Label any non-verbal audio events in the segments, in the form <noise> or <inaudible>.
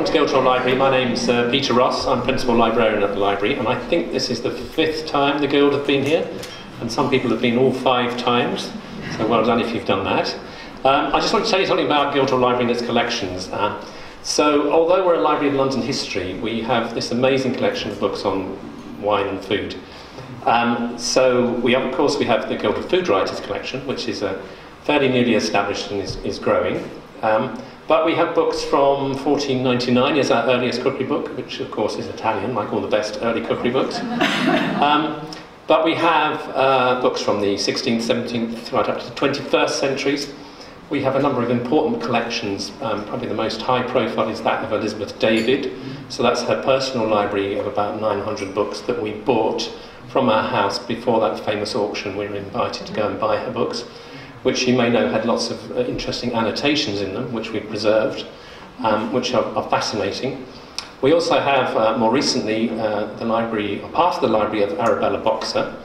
welcome to Guildhall Library. My name's uh, Peter Ross. I'm Principal Librarian at the library, and I think this is the fifth time the Guild have been here, and some people have been all five times, so well done if you've done that. Um, I just want to tell you something about Guildhall Library and its collections. Uh, so, although we're a library of London history, we have this amazing collection of books on wine and food. Um, so, we of course we have the Guild of Food Writers collection, which is uh, fairly newly established and is, is growing. Um, but we have books from 1499 is our earliest cookery book, which of course is Italian, like all the best early cookery books. <laughs> Um, but we have uh, books from the 16th, 17th, right up to the 21st centuries. We have a number of important collections. Um, probably the most high profile is that of Elizabeth David. So that's her personal library of about 900 books that we bought from our house before that famous auction. We were invited to go and buy her books which you may know had lots of uh, interesting annotations in them, which we preserved, um, which are, are, fascinating. We also have, uh, more recently, uh, the library, or part of the library of Arabella Boxer,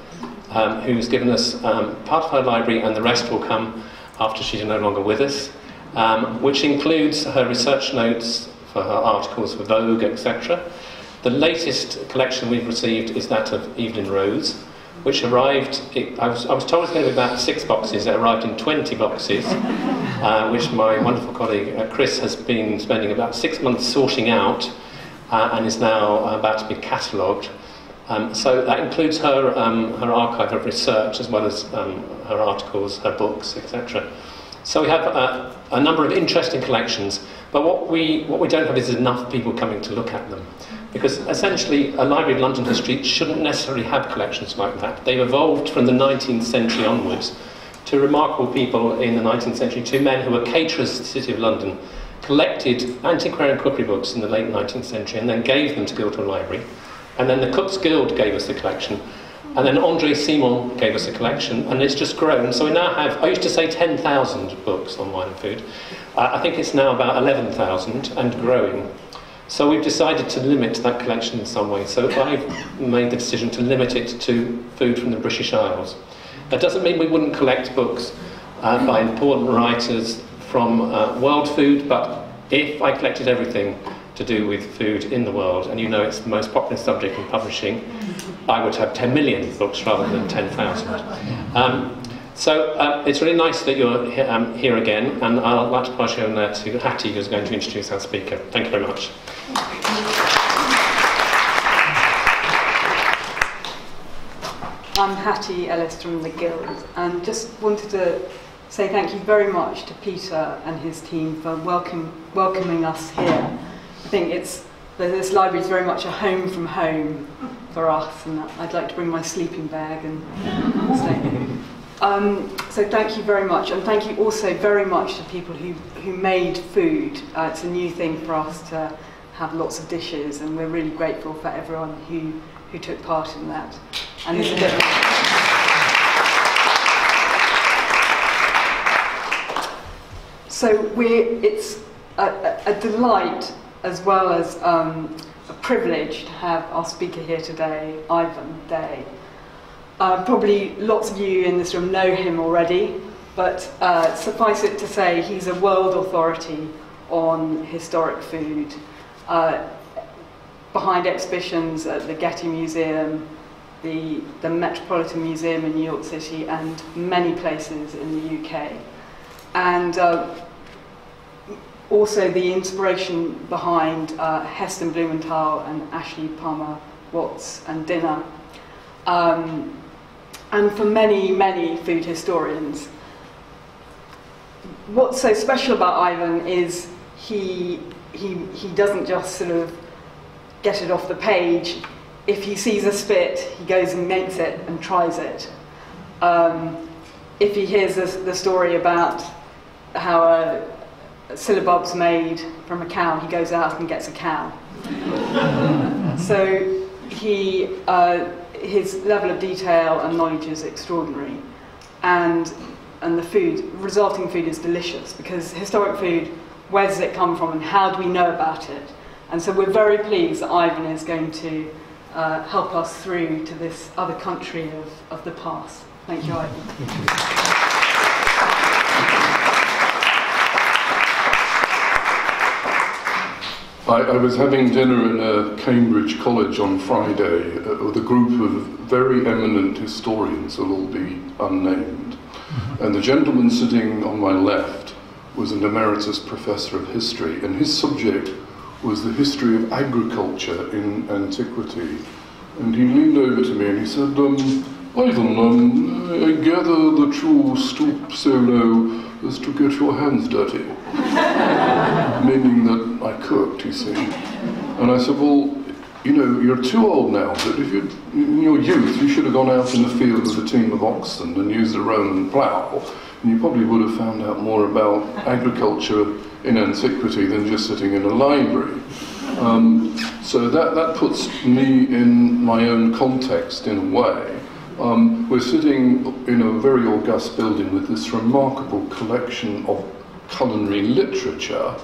um, who's given us um, part of her library, and the rest will come after she's no longer with us, um, which includes her research notes for her articles for Vogue, etc. The latest collection we've received is that of Evelyn Rose, which arrived, it, I, was, I was told it was going to be about six boxes, it arrived in 20 boxes, uh, which my wonderful colleague uh, Chris has been spending about six months sorting out uh, and is now about to be catalogued. Um, so that includes her, um, her archive of research as well as um, her articles, her books, etc. So we have uh, a number of interesting collections, but what we, what we don't have is enough people coming to look at them. Because essentially, a library of London history shouldn't necessarily have collections like that. They've evolved from the 19th century onwards to remarkable people in the 19th century, two men who were caterers to the City of London, collected antiquarian cookery books in the late 19th century and then gave them to Guildhall Library. And then the Cooks Guild gave us the collection. And then Andre Simon gave us a collection, and it's just grown. So we now have, I used to say 10,000 books on wine and food. Uh, I think it's now about 11,000 and growing. So we've decided to limit that collection in some way. So I've made the decision to limit it to food from the British Isles. That doesn't mean we wouldn't collect books uh, by important writers from uh, world food, but if I collected everything to do with food in the world, and you know it's the most popular subject in publishing, I would have 10 million books rather than 10,000. Um, so uh, it's really nice that you're um, here again, and I'd like to pass you on to Hattie, who's going to introduce our speaker. Thank you very much. I'm Hattie Ellis from the Guild, and just wanted to say thank you very much to Peter and his team for welcome, welcoming us here. I think it's this library is very much a home from home for us, and I'd like to bring my sleeping bag and stay. Um, so thank you very much, and thank you also very much to people who, who made food. Uh, it's a new thing for us to have lots of dishes, and we're really grateful for everyone who, who took part in that. And So we it's a, a, delight as well as um, a privilege to have our speaker here today, Ivan Day. Uh, probably lots of you in this room know him already, but uh, suffice it to say, he's a world authority on historic food. Uh, behind exhibitions at the Getty Museum, the, the Metropolitan Museum in New York City, and many places in the UK. And uh, also the inspiration behind uh, Heston Blumenthal and Ashley Palmer Watts and Dinner. Um, and for many, many food historians. What's so special about Ivan is he, he, he doesn't just sort of get it off the page. If he sees a spit, he goes and makes it and tries it. Um, if he hears the, the story about how a, a syllabub's made from a cow, he goes out and gets a cow. <laughs> so he, uh, his level of detail and knowledge is extraordinary. And, and the food, resulting food is delicious because historic food, where does it come from and how do we know about it? And so we're very pleased that Ivan is going to uh, help us through to this other country of, of the past. Thank you, Ivan. I, I, was having dinner in a Cambridge college on Friday uh, with a group of very eminent historians who'll all be unnamed. And the gentleman sitting on my left was an emeritus professor of history, and his subject was the history of agriculture in antiquity. And he leaned over to me and he said, um, Ivan, um, I gather that you stoop so low as to get your hands dirty. Meaning that I cooked, you see. And I said, well, you know, you're too old now, but if you in your youth, you should have gone out in the field with a team of oxen and used a Roman plough, and you probably would have found out more about agriculture in antiquity than just sitting in a library. Um, so that, that puts me in my own context in a way. Um, we're sitting in a very august building with this remarkable collection of culinary literature.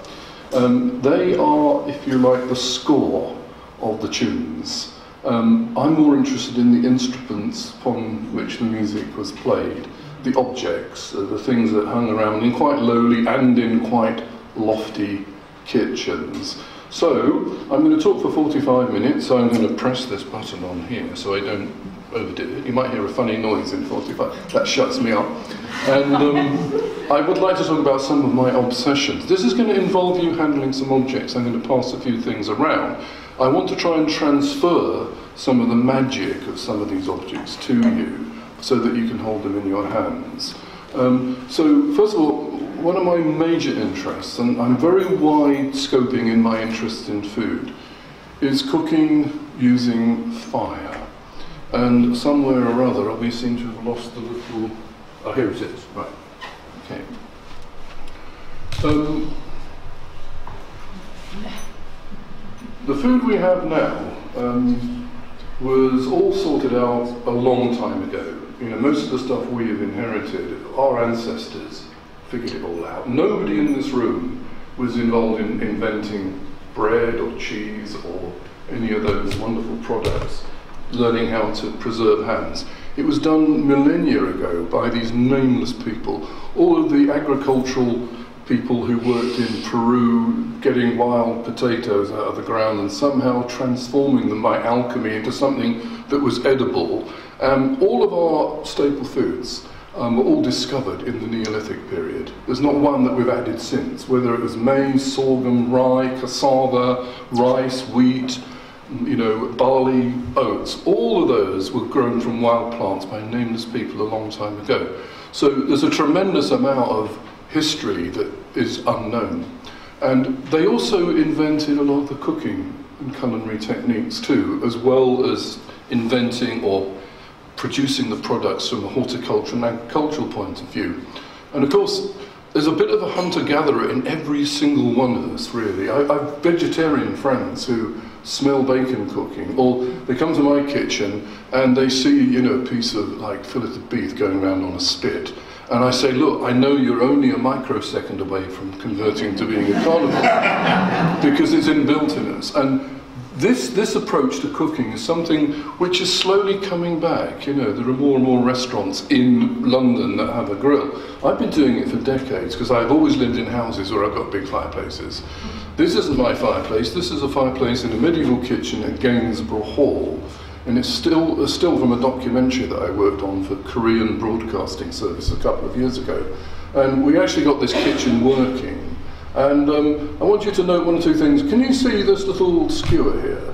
Um, they are, if you like, the score of the tunes. Um, I'm more interested in the instruments upon which the music was played, the objects, uh, the things that hung around in quite lowly and in quite lofty kitchens. So, I'm going to talk for 45 minutes, so I'm going to press this button on here so I don't overdo it. You might hear a funny noise in 45, that shuts me up. And um, I would like to talk about some of my obsessions. This is going to involve you handling some objects. I'm going to pass a few things around. I want to try and transfer some of the magic of some of these objects to you so that you can hold them in your hands. Um, so, first of all, one of my major interests, and I'm very wide scoping in my interest in food, is cooking using fire. And somewhere or other, we seem to have lost the little. Oh, here it is. Right. Okay. Um, the food we have now um, was all sorted out a long time ago. You know, most of the stuff we have inherited, our ancestors figured it all out. Nobody in this room was involved in inventing bread or cheese or any of those wonderful products, learning how to preserve hands. It was done millennia ago by these nameless people. All of the agricultural people who worked in Peru getting wild potatoes out of the ground and somehow transforming them by alchemy into something that was edible. Um, all of our staple foods um, were all discovered in the Neolithic period. There's not one that we've added since, whether it was maize, sorghum, rye, cassava, rice, wheat, you know, barley, oats. All of those were grown from wild plants by nameless people a long time ago. So there's a tremendous amount of history that is unknown. And they also invented a lot of the cooking and culinary techniques too, as well as inventing or producing the products from a horticultural and agricultural point of view. And of course, there's a bit of a hunter-gatherer in every single one of us, really. I, I've vegetarian friends who smell bacon cooking, or they come to my kitchen and they see, you know, a piece of like fillet of beef going around on a spit, and I say, look, I know you're only a microsecond away from converting to being a carnivore <laughs> because it's inbuilt in us. And this, this approach to cooking is something which is slowly coming back. You know, there are more and more restaurants in London that have a grill. I've been doing it for decades because I've always lived in houses where I've got big fireplaces. This isn't my fireplace. This is a fireplace in a medieval kitchen at Gainsborough Hall. And it's still, still from a documentary that I worked on for Korean Broadcasting Service a couple of years ago. And we actually got this kitchen working and um, I want you to note one or two things. Can you see this little skewer here?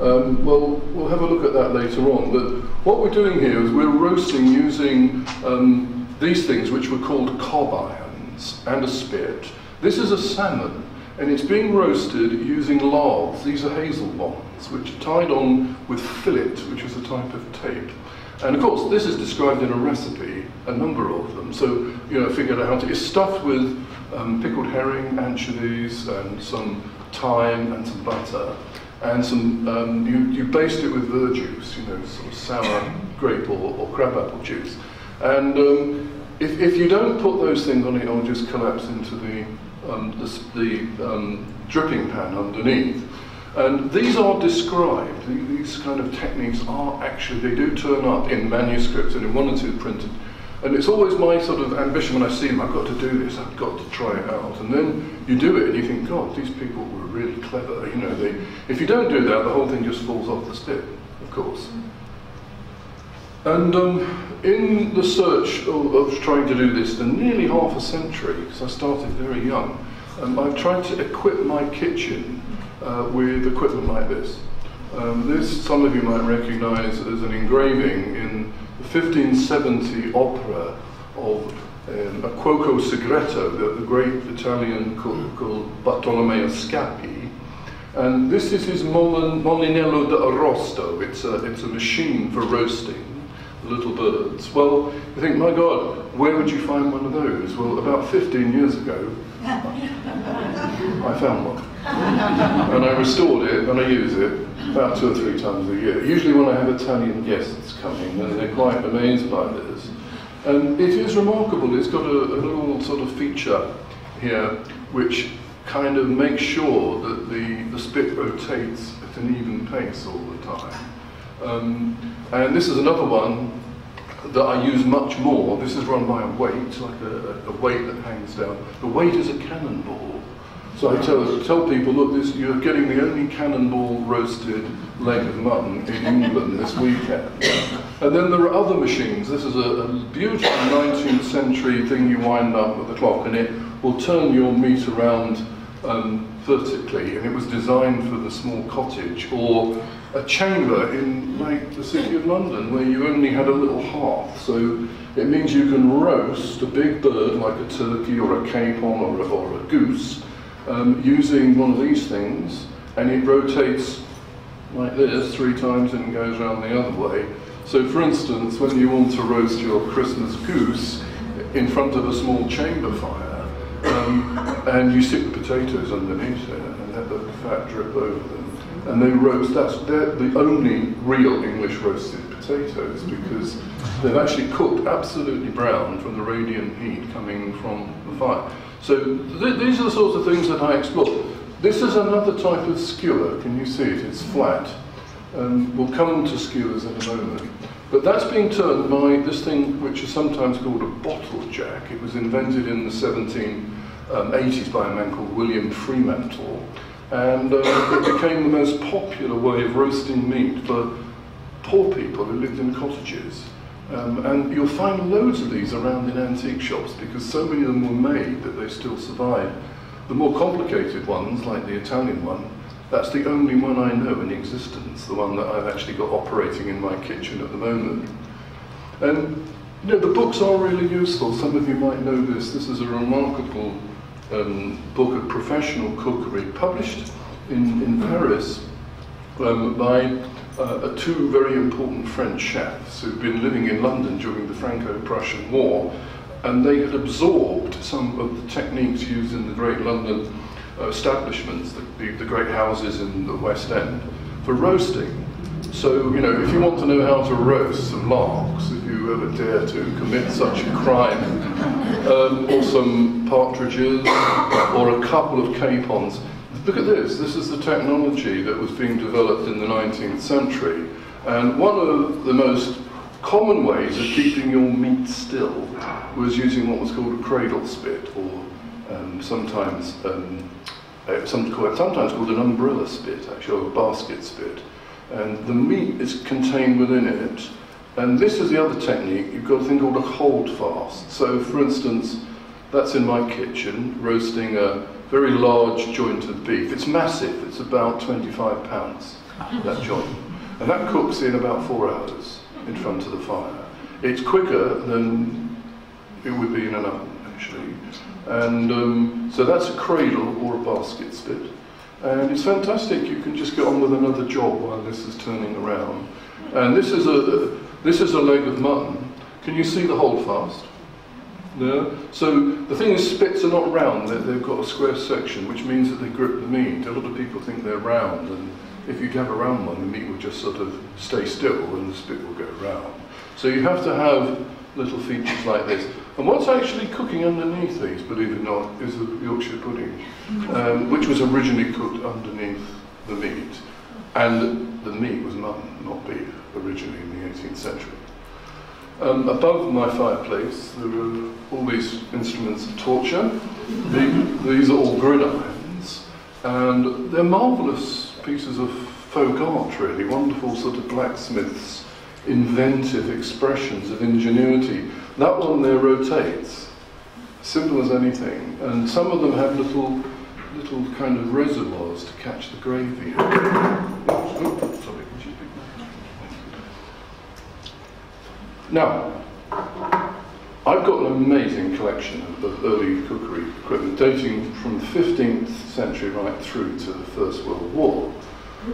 Um, well, we'll have a look at that later on. But what we're doing here is we're roasting using um, these things which were called cob irons and a spit. This is a salmon, and it's being roasted using laths. These are hazel bonds, which are tied on with fillet, which is a type of tape. And of course, this is described in a recipe, a number of them. So, you know, figured out how. It's stuffed with um, pickled herring, anchovies, and some thyme and some butter. And some, um, you, you baste it with verjuice, you know, sort of sour <laughs> grape or, or crabapple juice. And um, if, if you don't put those things on it, it'll just collapse into the, um, the, the um, dripping pan underneath. And these are described, these kind of techniques are actually, they do turn up in manuscripts and in one or two printed And it's always my sort of ambition when I see them, I've got to do this, I've got to try it out. And then you do it and you think, God, these people were really clever. You know, they, if you don't do that, the whole thing just falls off the spit, of course. And um, in the search of, of, trying to do this for nearly half a century, because I started very young, um, I've tried to equip my kitchen uh, with equipment like this. Um, this, some of you might recognize as an engraving in 1570 opera of um, a Cuoco Segreto, the, the great Italian cook called Bartolomeo Scappi. And this is his Molinello d'Arrosto. It's a, it's a machine for roasting little birds. Well, you think, my God, where would you find one of those? Well, about 15 years ago, I found one. And I restored it and I use it about two or three times a year. Usually when I have Italian guests coming and they're quite amazed by this. And it is remarkable. It's got a, a little sort of feature here which kind of makes sure that the, the spit rotates at an even pace all the time. Um, and this is another one that I use much more. This is run by a weight, like a, a weight that hangs down. The weight is a cannonball. So I tell, tell people, look, this, you're getting the only cannonball roasted leg of mutton in England this weekend. And then there are other machines. This is a, a beautiful 19th century thing you wind up with the clock, and it will turn your meat around um, vertically, and it was designed for the small cottage, or a chamber in like the city of London where you only had a little hearth. So it means you can roast a big bird like a turkey or a capon or a, or a goose um, using one of these things, and it rotates like this three times and goes around the other way. So for instance, when you want to roast your Christmas goose in front of a small chamber fire, um, and you stick the potatoes underneath it and let the fat drip over them, and they roast, that's, they're the only real English roasted potatoes because they've actually cooked absolutely brown from the radiant heat coming from the fire. So th these are the sorts of things that I explore. This is another type of skewer, can you see it? It's flat. Um, we'll come to skewers in a moment. But that's being turned by this thing which is sometimes called a bottle jack. It was invented in the 1780s um, by a man called William Fremantle and uh, it became the most popular way of roasting meat for poor people who lived in cottages. Um, and you'll find loads of these around in antique shops because so many of them were made that they still survive. The more complicated ones, like the Italian one, that's the only one I know in existence, the one that I've actually got operating in my kitchen at the moment. And you know, the books are really useful. Some of you might know this. This is a remarkable um, book of professional cookery published in, in Paris um, by uh, two very important French chefs who'd been living in London during the Franco-Prussian War and they had absorbed some of the techniques used in the great London uh, establishments, the, the, the great houses in the West End, for roasting. So, you know, if you want to know how to roast some larks, if you ever dare to commit such a crime, um, or some partridges, or a couple of capons, look at this. This is the technology that was being developed in the 19th century. And one of the most common ways of keeping your meat still was using what was called a cradle spit, or um, sometimes, um, uh, sometimes called an umbrella spit, actually, or a basket spit and the meat is contained within it. And this is the other technique, you've got a thing called a hold fast. So for instance, that's in my kitchen, roasting a very large joint of beef. It's massive, it's about 25 pounds, that joint. And that cooks in about four hours in front of the fire. It's quicker than it would be in an oven, actually. And um, so that's a cradle or a basket spit. And it's fantastic, you can just get on with another job while this is turning around. And this is a, this is a leg of mutton. Can you see the holdfast? Yeah. So the thing is, spits are not round, they have got a square section, which means that they grip the meat. A lot of people think they're round, and if you have a round one, the meat will just sort of stay still and the spit will go round. So you have to have little features like this. And what's actually cooking underneath these, believe it or not, is the Yorkshire pudding, um, which was originally cooked underneath the meat. And the meat was mutton, not beef, originally in the 18th century. Um, above my fireplace, there are all these instruments of torture. The, these are all gridirons, and they're marvellous pieces of folk art, really, wonderful sort of blacksmiths' inventive expressions of ingenuity. That one there rotates, simple as anything, and some of them have little, little kind of reservoirs to catch the gravy. Oh, Now, I've got an amazing collection of, early cookery equipment dating from the 15th century right through to the First World War.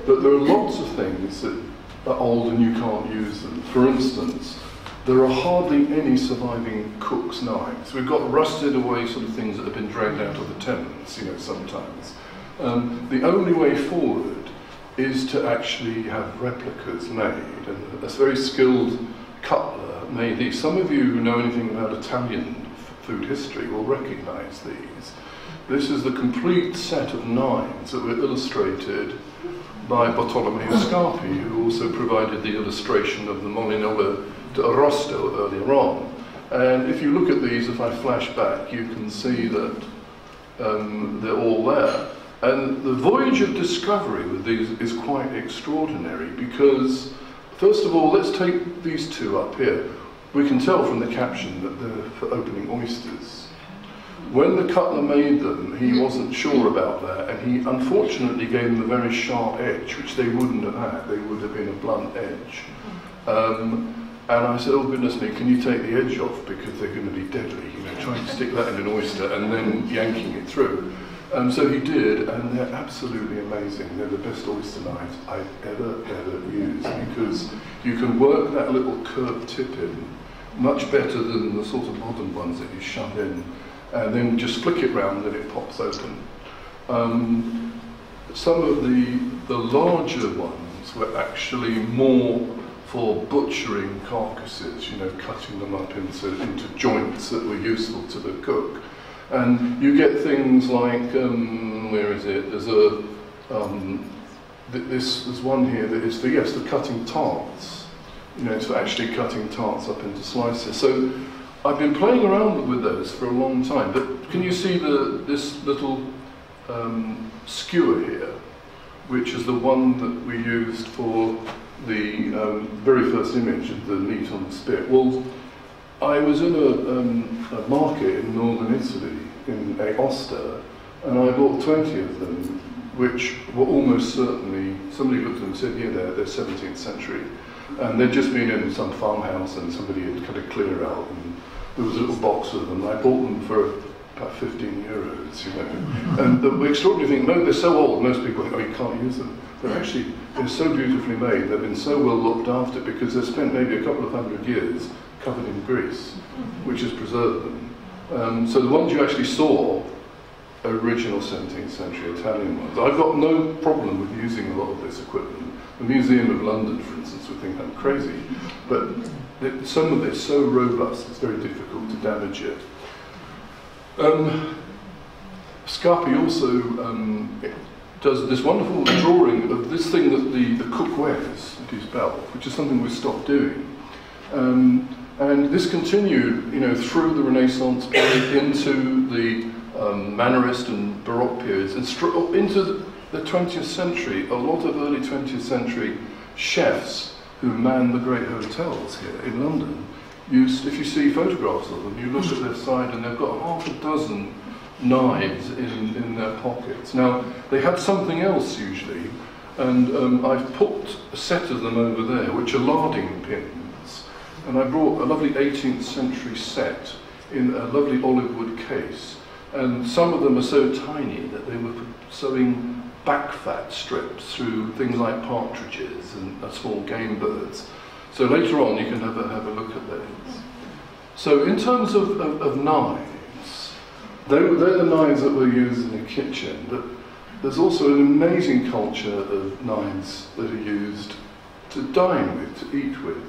But there are lots of things that are old and you can't use them. For instance, there are hardly any surviving cook's knives. We've got rusted away sort of things that have been dragged out of the Thames, you know, sometimes. Um, the only way forward is to actually have replicas made, and a very skilled cutler made these. Some of you who know anything about Italian food history will recognize these. This is the complete set of knives that were illustrated by Bartolomeo Scappi, who also provided the illustration of the D'Arrosto earlier on. And if you look at these, if I flash back, you can see that um, they're all there. And the voyage of discovery with these is quite extraordinary because First of all, let's take these two up here. We can tell from the caption that they're for opening oysters. When the cutler made them, he wasn't sure about that, and he unfortunately gave them a very sharp edge, which they wouldn't have had. They would have been a blunt edge. Um, and I said, oh goodness me, can you take the edge off because they're going to be deadly? You know, trying to stick that in an oyster and then yanking it through. Um, so he did, and they're absolutely amazing. They're the best oyster knives I've ever, ever used because you can work that little curved tip in much better than the sort of modern ones that you shove in, and then just flick it round and it pops open. Um, some of the, the larger ones were actually more for butchering carcasses, you know, cutting them up into, into joints that were useful to the cook. And you get things like, um, where is it? There's a, um, th this, there's one here that is for, yes, the cutting tarts. You know, it's for actually cutting tarts up into slices. So I've been playing around with those for a long time, but can you see the, this little um, skewer here, which is the one that we used for the um, very first image of the meat on the spit? Well, I was in a, um, a market in northern Italy, in Aosta, and I bought 20 of them, which were almost certainly, somebody looked at them and said, yeah, they're, they're 17th century. And they'd just been in some farmhouse and somebody had cut a clear out, and there was a little box of them. I bought them for about 15 euros, you know. And the extraordinary thing, no, they're so old, most people think, oh, you can't use them. They're actually, they're so beautifully made, they've been so well looked after because they've spent maybe a couple of hundred years covered in grease, which has preserved them. Um, so the ones you actually saw, original 17th century Italian ones, I've got no problem with using a lot of this equipment. The Museum of London, for instance, would think I'm crazy, but some of it's so robust, it's very difficult to damage it. Um, Scappi also um, does this wonderful drawing of this thing that the, the cook wears at his belt, which is something we've stopped doing. Um, and this continued, you know, through the Renaissance period into the um, Mannerist and Baroque periods, and into the 20th century. A lot of early 20th century chefs who man the great hotels here in London used, if you see photographs of them, you look at their side and they've got half a dozen knives in, in their pockets. Now, they had something else usually, and um, I've put a set of them over there, which are larding pins and I brought a lovely 18th century set in a lovely olive wood case. And some of them are so tiny that they were sewing back fat strips through things like partridges and uh, small game birds. So later on you can have a, have a look at those. So in terms of, of, of knives, they're, they're the knives that were used in the kitchen, but there's also an amazing culture of knives that are used to dine with, to eat with.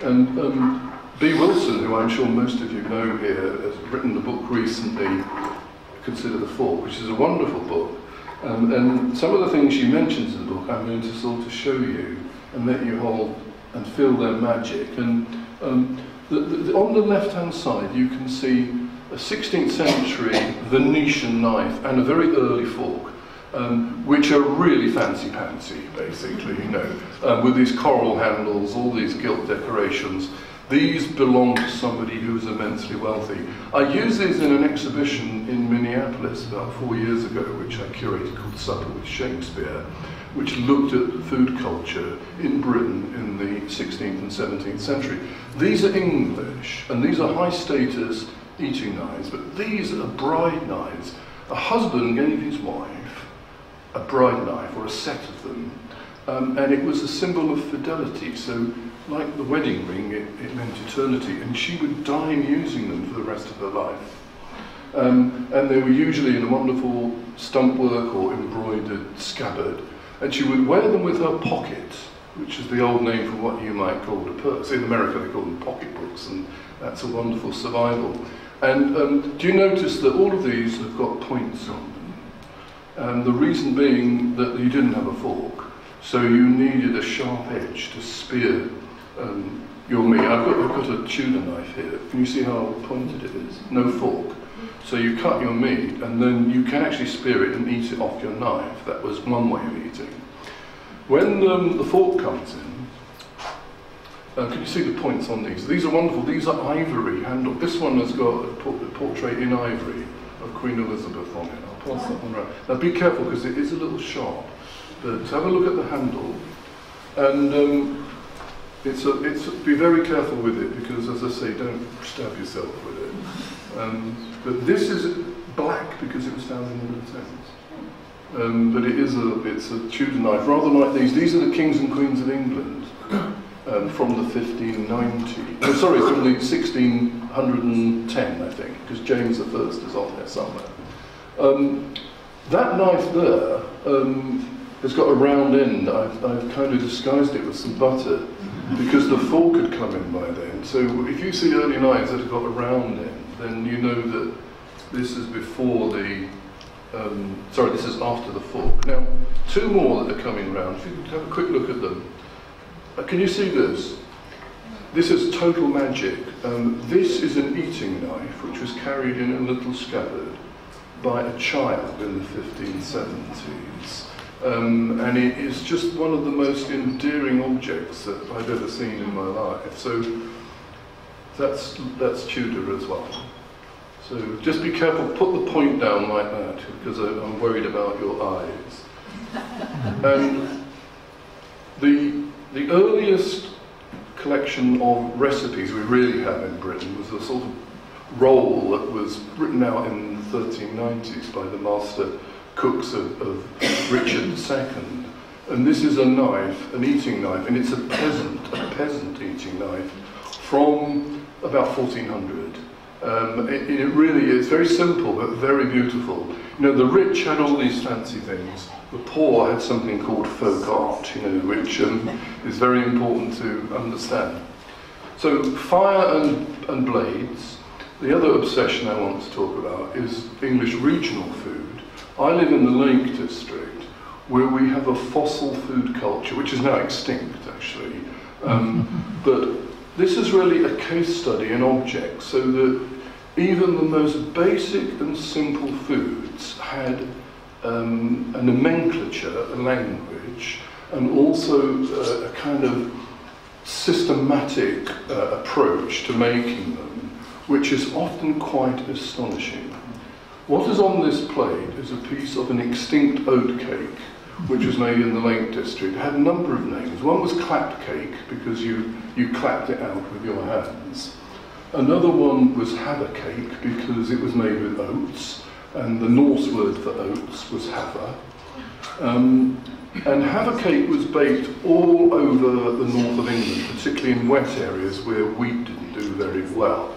And um, Bee Wilson, who I'm sure most of you know here, has written a book recently, Consider the Fork, which is a wonderful book. Um, and some of the things she mentions in the book I'm going to sort of show you and let you hold and feel their magic. And um, The, the, on the left-hand side, you can see a 16th century Venetian knife and a very early fork, um, which are really fancy-pantsy, basically, you know, um, with these coral handles, all these gilt decorations. These belong to somebody who's immensely wealthy. I used these in an exhibition in Minneapolis about four years ago, which I curated called Supper with Shakespeare, which looked at food culture in Britain in the 16th and 17th century. These are English, and these are high status eating knives, but these are bride knives. A husband gave his wife a bride knife, or a set of them, um, and it was a symbol of fidelity. So like the wedding ring, it, it meant eternity, and she would die using them for the rest of her life. Um, and they were usually in a wonderful stump work or embroidered scabbard, and she would wear them with her pocket, which is the old name for what you might call a purse. In America, they call them pocketbooks, and that's a wonderful survival. And um, do you notice that all of these have got points on them? Um, the reason being that you didn't have a fork, so you needed a sharp edge to spear um, your meat. I've got, I've got a Tudor knife here. Can you see how pointed it is? No fork. So you cut your meat and then you can actually spear it and eat it off your knife. That was one way of eating. When um, the fork comes in, uh, can you see the points on these? These are wonderful. These are ivory handled. This one has got a, por a portrait in ivory of Queen Elizabeth on it. I'll pass that one around. Now be careful because it is a little sharp. But have a look at the handle. And um, it's, a, it's be very careful with it because, as I say, don't stab yourself with it. Um, but this is black because it was found in the Middle Thames. Um, but it is a, it's a Tudor knife, rather like these. These are the kings and queens of England um, from the 1590. No, sorry, from the 1610, I think, because James I is on there somewhere. Um, that knife there um, has got a round end. I've, I've kind of disguised it with some butter because the fork had come in by then. So if you see early knives that have got a round end, then you know that this is before the, um, sorry, this is after the fork. Now, two more that are coming round. If you could have a quick look at them. Uh, can you see this? This is total magic. Um, this is an eating knife which was carried in a little scabbard by a child in the 1570s. Um, and it is just one of the most endearing objects that I've ever seen in my life. So that's, that's Tudor as well. So just be careful, put the point down like that, because I'm worried about your eyes. and <laughs> um, the, the earliest collection of recipes we really have in Britain was a sort of roll that was written out in the 1390s by the master cooks of, of Richard II. And this is a knife, an eating knife, and it's a peasant, a peasant eating knife from about 1400. Um, it, it, really is very simple but very beautiful. You know, the rich had all these fancy things. The poor had something called folk art, you know, which um, <laughs> is very important to understand. So fire and, and blades. The other obsession I want to talk about is English regional food. I live in the Lake District, where we have a fossil food culture, which is now extinct, actually. Um, <laughs> but this is really a case study in objects, so that even the most basic and simple foods had um, a nomenclature, a language, and also uh, a kind of systematic uh, approach to making them, which is often quite astonishing. What is on this plate is a piece of an extinct oat cake, which was made in the Lake District. Had a number of names. One was clap cake, because you, you clapped it out with your hands. Another one was haver cake, because it was made with oats, and the Norse word for oats was haver. Um, and haver cake was baked all over the north of England, particularly in wet areas where wheat didn't do very well.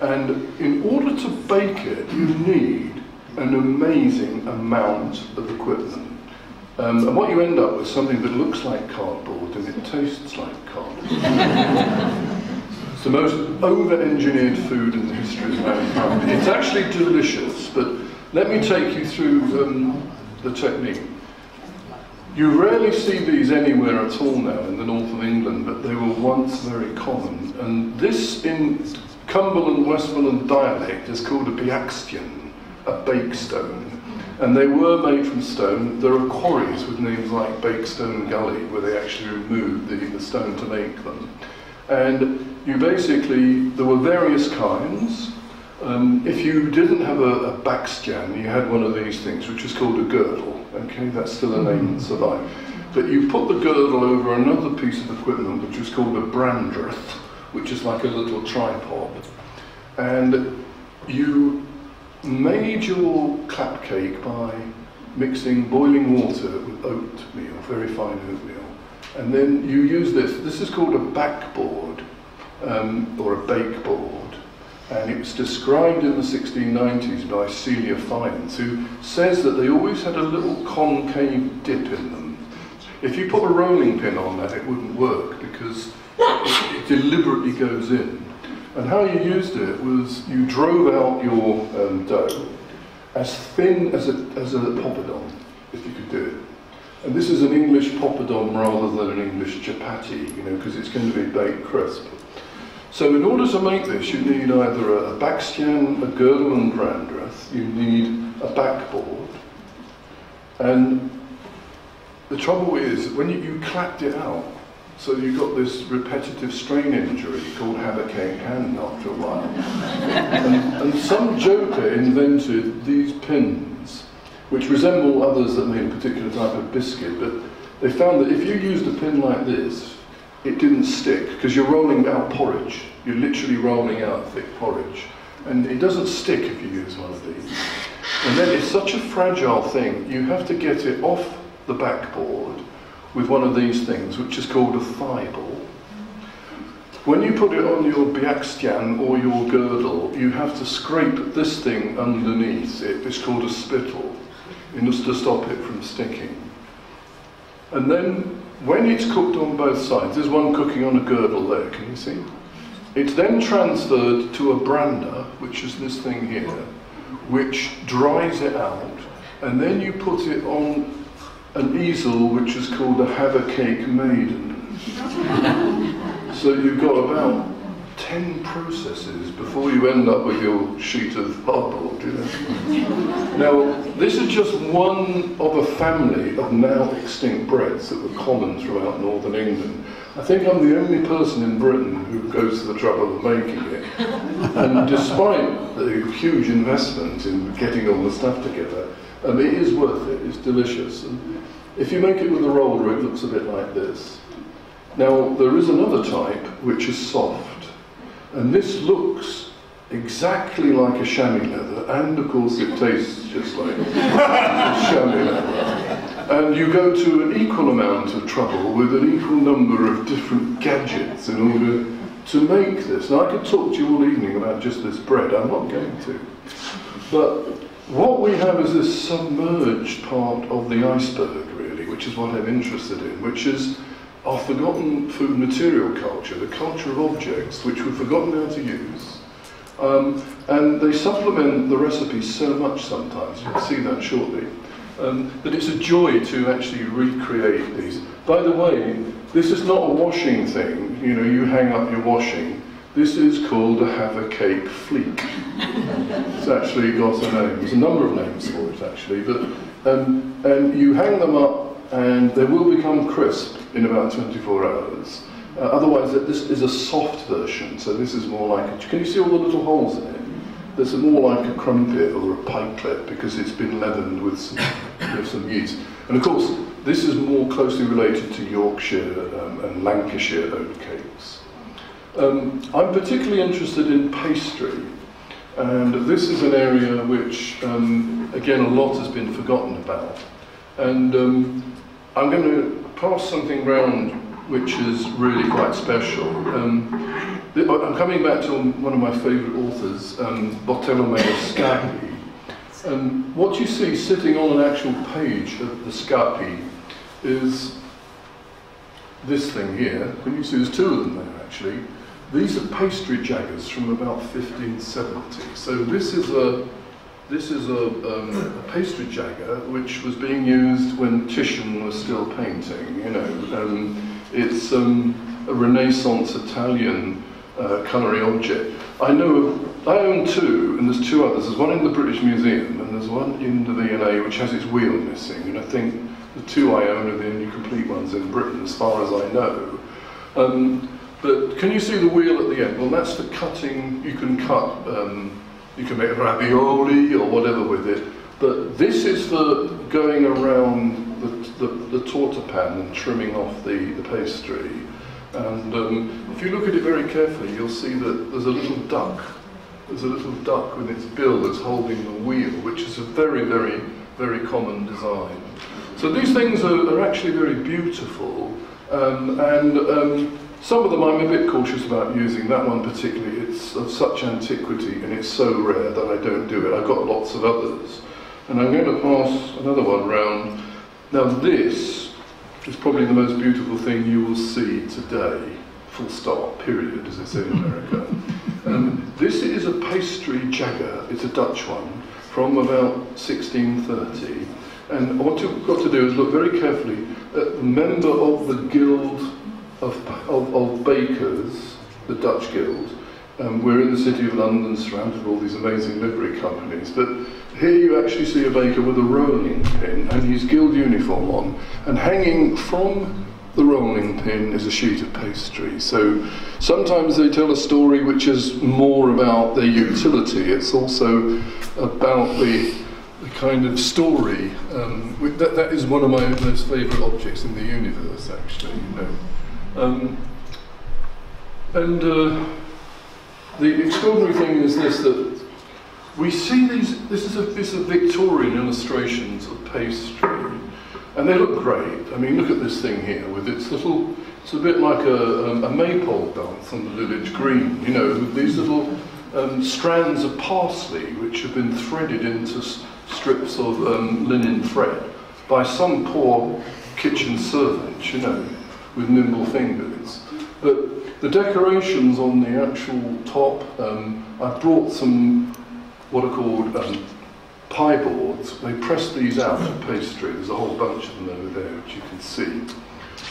And in order to bake it, you need an amazing amount of equipment. Um, and what you end up with is something that looks like cardboard and it tastes like cardboard. <laughs> it's the most over-engineered food in the history of mankind. It's actually delicious, but let me take you through um, the technique. You rarely see these anywhere at all now in the north of England, but they were once very common. And this, in Cumberland, Westmoreland dialect, is called a biaxtian, a bakestone. And they were made from stone. There are quarries with names like Bakestone Gully, where they actually removed the, the stone to make them. And you basically, there were various kinds. Um, if you didn't have a, a you had one of these things, which is called a girdle. Okay, that's still a name that survived. But you put the girdle over another piece of equipment, which is called a brandreth, which is like a little tripod. And you made your clap cake by mixing boiling water with oatmeal, very fine oatmeal. And then you use this. This is called a backboard um, or a bake board. And it was described in the 1690s by Celia Fiennes, who says that they always had a little concave dip in them. If you put a rolling pin on that, it wouldn't work because it deliberately goes in. And how you used it was you drove out your um, dough as thin as a, as a poppadom, if you could do it. And this is an English poppadom rather than an English chapati, you know, because it's going to be baked crisp. So in order to make this, you need either a, a backstjan, a girdle and brandreth, you need a backboard, and the trouble is, when you, you clapped it out, so you got this repetitive strain injury called Havercake hand after a while. and, and some joker invented these pins, which resemble others that made a particular type of biscuit, but they found that if you used a pin like this, it didn't stick because you're rolling out porridge. You're literally rolling out thick porridge. And it doesn't stick if you use one of these. And then it's such a fragile thing, you have to get it off the backboard with one of these things, which is called a thigh. When you put it on your biakstian or your girdle, you have to scrape this thing underneath it. It's called a spittle, in order to stop it from sticking. And then when it's cooked on both sides, there's one cooking on a girdle there, can you see? It's then transferred to a brander, which is this thing here, which dries it out, and then you put it on an easel which is called a Havercake Maiden. so you've got about 10 processes before you end up with your sheet of hardboard. You know? now, this is just one of a family of now extinct breads that were common throughout northern England. I think I'm the only person in Britain who goes to the trouble of making it. And despite the huge investment in getting all the stuff together, um, it is worth it, it's delicious. And if you make it with a roller, it looks a bit like this. Now, there is another type which is soft. And this looks exactly like a chamois leather, and of course it tastes just like <laughs> chamois leather. And you go to an equal amount of trouble with an equal number of different gadgets in order to make this. Now I could talk to you all evening about just this bread, I'm not going to. But what we have is this submerged part of the iceberg, which is what I'm interested in, which is our forgotten food material culture, the culture of objects, which we've forgotten how to use. Um, and they supplement the recipes so much sometimes, you'll see that shortly, um, that it's a joy to actually recreate these. By the way, this is not a washing thing, you know, you hang up your washing. This is called a havercake fleek. <laughs> it's actually got a name, there's a number of names for it actually, but um, and you hang them up and they will become crisp in about 24 hours. Uh, otherwise, this is a soft version, so this is more like, a, can you see all the little holes in it? There's a more like a crumpet or a pikelet because it's been leavened with some, with some yeast. And of course, this is more closely related to Yorkshire um, and Lancashire oat cakes. Um, I'm particularly interested in pastry, and this is an area which, um, again, a lot has been forgotten about. And um, I'm going to pass something round which is really quite special. Um, I'm coming back to one of my favourite authors, um, Bartolomeo Scappi. And what you see sitting on an actual page of the Scappi is this thing here. Can you see there's two of them there actually? These are pastry jaggers from about 1570. So this is a this is a, um, a pastry jagger which was being used when Titian was still painting. You know, um, it's um, a Renaissance Italian uh, colouring object. I know, I own two, and there's two others. There's one in the British Museum, and there's one in the V&A which has its wheel missing. And I think the two I own are the only complete ones in Britain, as far as I know. Um, but can you see the wheel at the end? Well, that's for cutting. You can cut. You can make ravioli or whatever with it. But this is for going around the, the, the torta pan and trimming off the, the pastry. And um, if you look at it very carefully, you'll see that there's a little duck. There's a little duck with its bill that's holding the wheel, which is a very, very, very common design. So these things are, are actually very beautiful, um, and um, some of them I'm a bit cautious about using. That one particularly, it's of such antiquity and it's so rare that I don't do it. I've got lots of others. And I'm going to pass another one round. Now this is probably the most beautiful thing you will see today, full stop, period, as they say in America. <laughs> Um, this is a pastry jagger, it's a Dutch one, from about 1630. And what you've got to do is look very carefully at the member of the Guild of, of, of Bakers, the Dutch Guild. Um, we're in the city of London, surrounded by all these amazing livery companies, but here you actually see a baker with a rolling pin and his guild uniform on, and hanging from the rolling pin is a sheet of pastry. So sometimes they tell a story which is more about their utility. It's also about the, the kind of story. Um, that, that is one of my most favourite objects in the universe, actually. You know. Um, and uh, the extraordinary thing is this that we see these, this is a, this is Victorian illustrations of pastry, and they look great. I mean, look at this thing here with its little, it's a bit like a, um, a maypole dance on the village green, you know, with these little um, strands of parsley which have been threaded into strips of um, linen thread by some poor kitchen servant, you know with nimble fingers. But the decorations on the actual top, um, I brought some what are called um, pie boards. They press these out of pastry. There's a whole bunch of them over there, which you can see.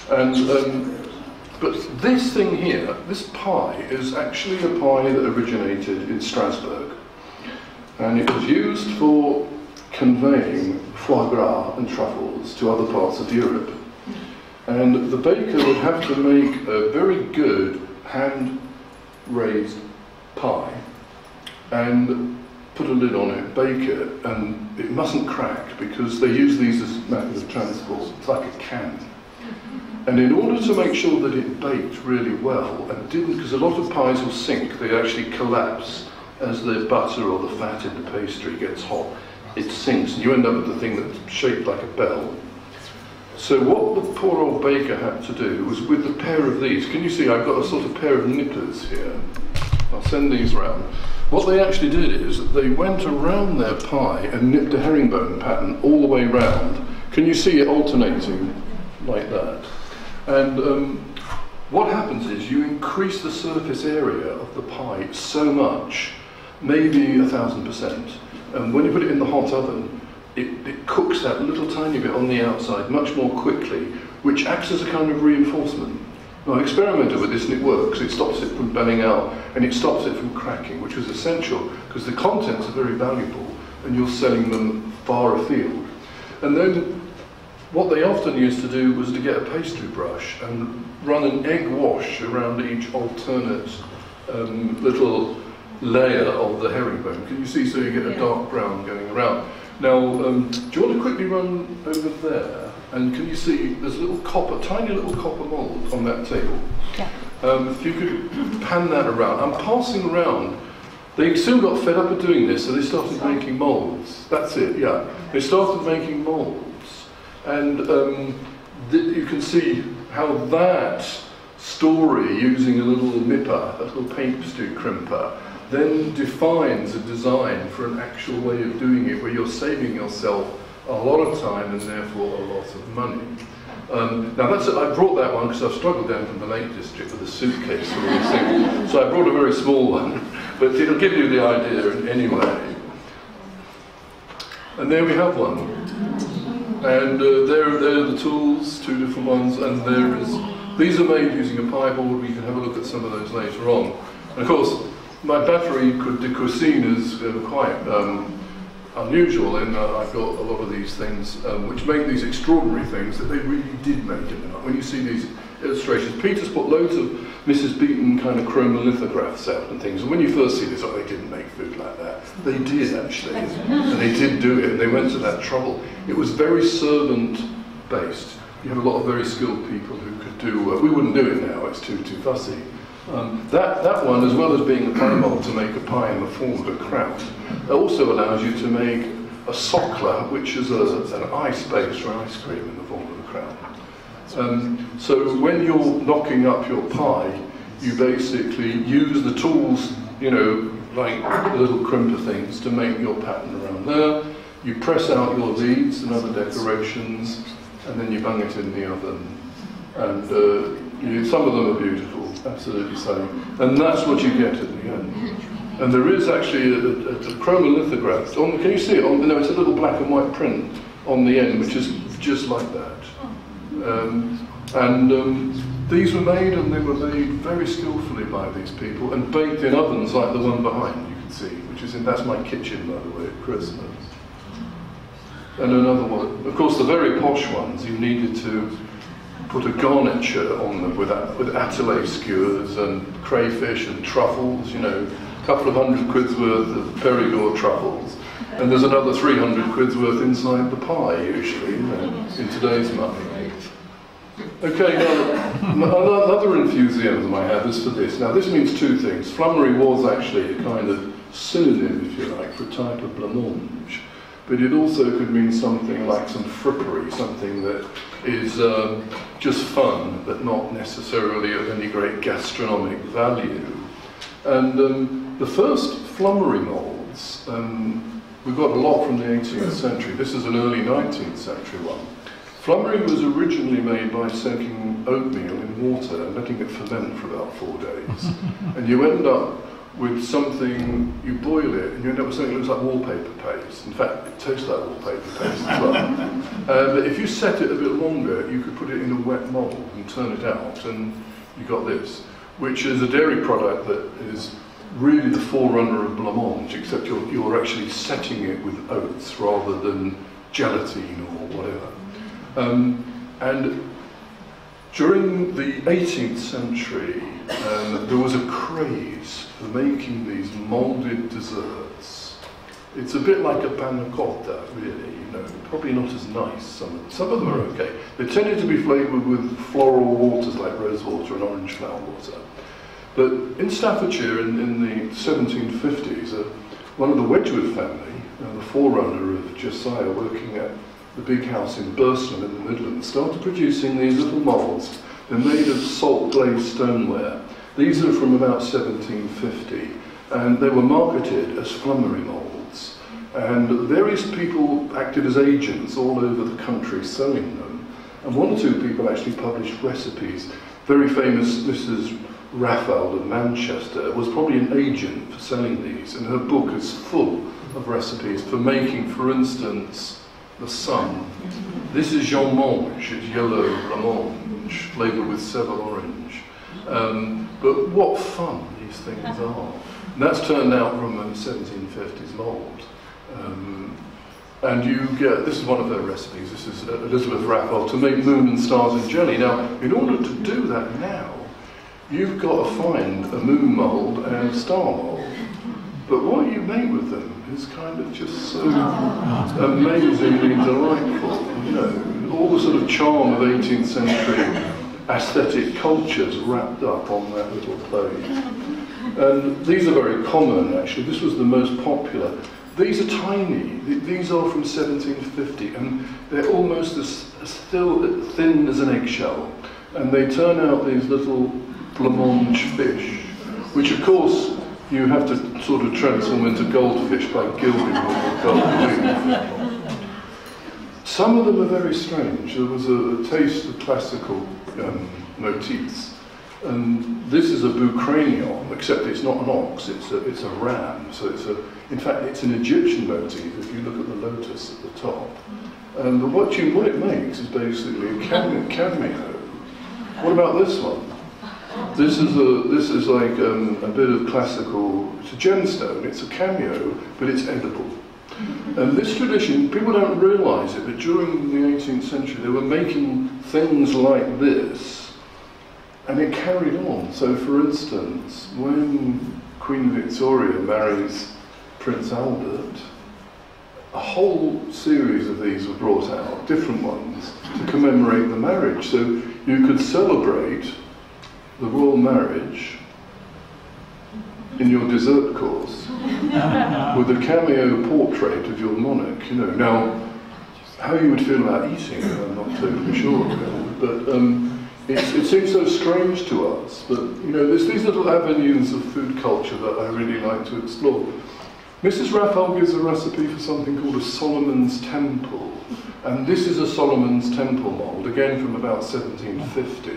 And um, but this thing here, this pie, is actually a pie that originated in Strasbourg. And it was used for conveying foie gras and truffles to other parts of Europe. And the baker would have to make a very good hand raised pie and put a lid on it, bake it, and it mustn't crack because they use these as methods of transport. It's like a can. <laughs> And in order to make sure that it baked really well and didn't, because a lot of pies will sink, they actually collapse as the butter or the fat in the pastry gets hot. It sinks, and you end up with the thing that's shaped like a bell. So what the poor old baker had to do was with a pair of these, can you see I've got a sort of pair of nippers here. I'll send these round. What they actually did is they went around their pie and nipped a herringbone pattern all the way round. Can you see it alternating like that? And um, what happens is you increase the surface area of the pie so much, maybe a thousand percent. And when you put it in the hot oven, it, it cooks that little tiny bit on the outside much more quickly, which acts as a kind of reinforcement. Well, I experimented with this and it works. It stops it from belling out and it stops it from cracking, which was essential because the contents are very valuable and you're selling them far afield. And then what they often used to do was to get a pastry brush and run an egg wash around each alternate um, little layer of the herringbone. Can you see? So you get a dark brown going around. Now, um, do you want to quickly run over there? And can you see there's a little copper, tiny little copper mould on that table? Yeah. Um, if you could pan that around. I'm passing around. They soon got fed up of doing this, so they started making moulds. That's it, yeah. They started making moulds. And um, you can see how that story, using a little nipper, a little paint crimper, then defines a design for an actual way of doing it where you're saving yourself a lot of time and therefore a lot of money. Um, now that's I brought that one because I've struggled down from the Lake District with a suitcase for all these things. So I brought a very small one, <laughs> but it'll give you the idea anyway. And there we have one. And uh, there, there are the tools, two different ones, and there is. These are made using a pie board, We can have a look at some of those later on. And of course, my batterie de cuisine is uh, quite um, unusual in that I've got a lot of these things um, which make these extraordinary things that they really did make in the. When you see these illustrations, Peter's put loads of Mrs. Beeton kind of chromolithographs out and things. And when you first see this, oh, they didn't make food like that. They did actually, and they did do it, and they went to that trouble. It was very servant-based. You had a lot of very skilled people who could do. Uh, we wouldn't do it now; it's too too fussy. Um, that, that one, as well as being a mold to make a pie in the form of a kraut, also allows you to make a socle, which is a, an ice base for ice cream in the form of a kraut. Um, so when you're knocking up your pie, you basically use the tools, you know, like the little crimper things to make your pattern around there. You press out your leads and other decorations, and then you bung it in the oven. And uh, you, some of them are beautiful, absolutely stunning. And that's what you get at the end. And there is actually a, a, a chromolithograph. On, can you see it? On, no, it's a little black and white print on the end, which is just like that. Um, and um, these were made, and they were made very skillfully by these people, and baked in ovens like the one behind. You can see, which is in that's my kitchen, by the way, at Christmas. And another one, of course, the very posh ones. You needed to put a garniture on them with, with attelet skewers and crayfish and truffles. You know, a couple of hundred quid's worth of Perigord truffles. And there's another 300 quid's worth inside the pie, usually, you know, in today's money. Okay, <laughs> now, another enthusiasm I have is for this. Now, this means two things. Flummery was actually a kind of synonym, if you like, for a type of blancmange. But it also could mean something like some frippery, something that is um, just fun, but not necessarily of any great gastronomic value. And um, the first flummery moulds, um, we've got a lot from the 18th century. This is an early 19th century one. Flummery was originally made by soaking oatmeal in water and letting it ferment for about four days. <laughs> and you end up with something, you boil it, and you end up with something that looks like wallpaper paste. In fact, it tastes like wallpaper paste as well. uh, <laughs> but if you set it a bit longer, you could put it in a wet mould and turn it out, and you got this, which is a dairy product that is really the forerunner of blancmange, except you're, you're actually setting it with oats rather than gelatine or whatever. Um, and during the 18th century, um, there was a craze for making these moulded desserts. It's a bit like a panna cotta, really, you know, probably not as nice. Some of, some of them are okay. They tended to be flavoured with floral waters like rose water and orange flower water. But in Staffordshire in, in the 1750s, uh, one of the Wedgwood family, uh, the forerunner of Josiah working at the big house in Burslem in the Midlands, started producing these little moulds. They're made of salt glazed stoneware. These are from about 1750, and they were marketed as flummery moulds. And various people acted as agents all over the country selling them. And one or two people actually published recipes. Very famous Mrs. Raffald of Manchester was probably an agent for selling these, and her book is full of recipes for making, for instance, the sun. This is jaune mange, it's yellow blancmange, flavoured with Seville orange. Um, but what fun these things <laughs> are. And that's turned out from a 1750s mould. Um, and you get, this is one of their recipes, this is Elizabeth Raffald, to make moon and stars and jelly. Now, in order to do that now, you've got to find a moon mould and a star mould. But what you make with them is kind of just so amazingly delightful. You know, all the sort of charm of 18th century aesthetic cultures wrapped up on that little plate. And these are very common, actually. This was the most popular. These are tiny. These are from 1750, and they're almost as, still thin as an eggshell. And they turn out these little blancmange fish, which, of course, you have to sort of transform into goldfish by gilding them with gold Some of them are very strange. There was a, a taste of classical um, motifs. And this is a bucranion, except it's not an ox, it's a, it's a ram. So it's a, in fact, it's an Egyptian motif if you look at the lotus at the top. And what, you, what it makes is basically a cameo. What about this one? This is a this is like um, a bit of classical. It's a gemstone. It's a cameo, but it's edible. And this tradition, people don't realise it, but during the 18th century, they were making things like this, and it carried on. So, for instance, when Queen Victoria marries Prince Albert, a whole series of these were brought out, different ones, to commemorate the marriage. So you could celebrate the royal marriage in your dessert course <laughs> with a cameo portrait of your monarch. You know, now how you would feel about eating it, I'm not totally sure, but um, it, it, seems so strange to us. But you know, there's these little avenues of food culture that I really like to explore. Mrs. Raffald gives a recipe for something called a Solomon's Temple, and this is a Solomon's Temple mould, again from about 1750.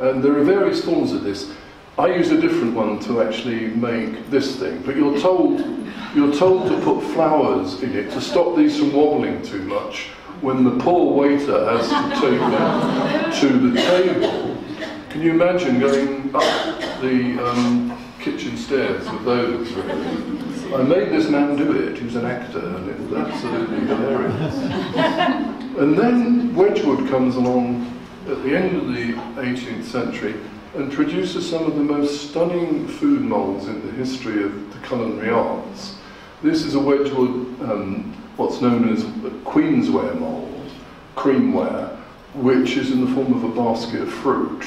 And there are various forms of this. I use a different one to actually make this thing, but you're told, you're told to put flowers in it to stop these from wobbling too much when the poor waiter has to take them to the table. Can you imagine going up the um, kitchen stairs with those? I made this man do it, he was an actor, and it was absolutely hilarious. and then Wedgwood comes along at the end of the 18th century and produces some of the most stunning food moulds in the history of the culinary arts. This is a Wedgwood, um, what's known as Queensware mould, creamware, which is in the form of a basket of fruit.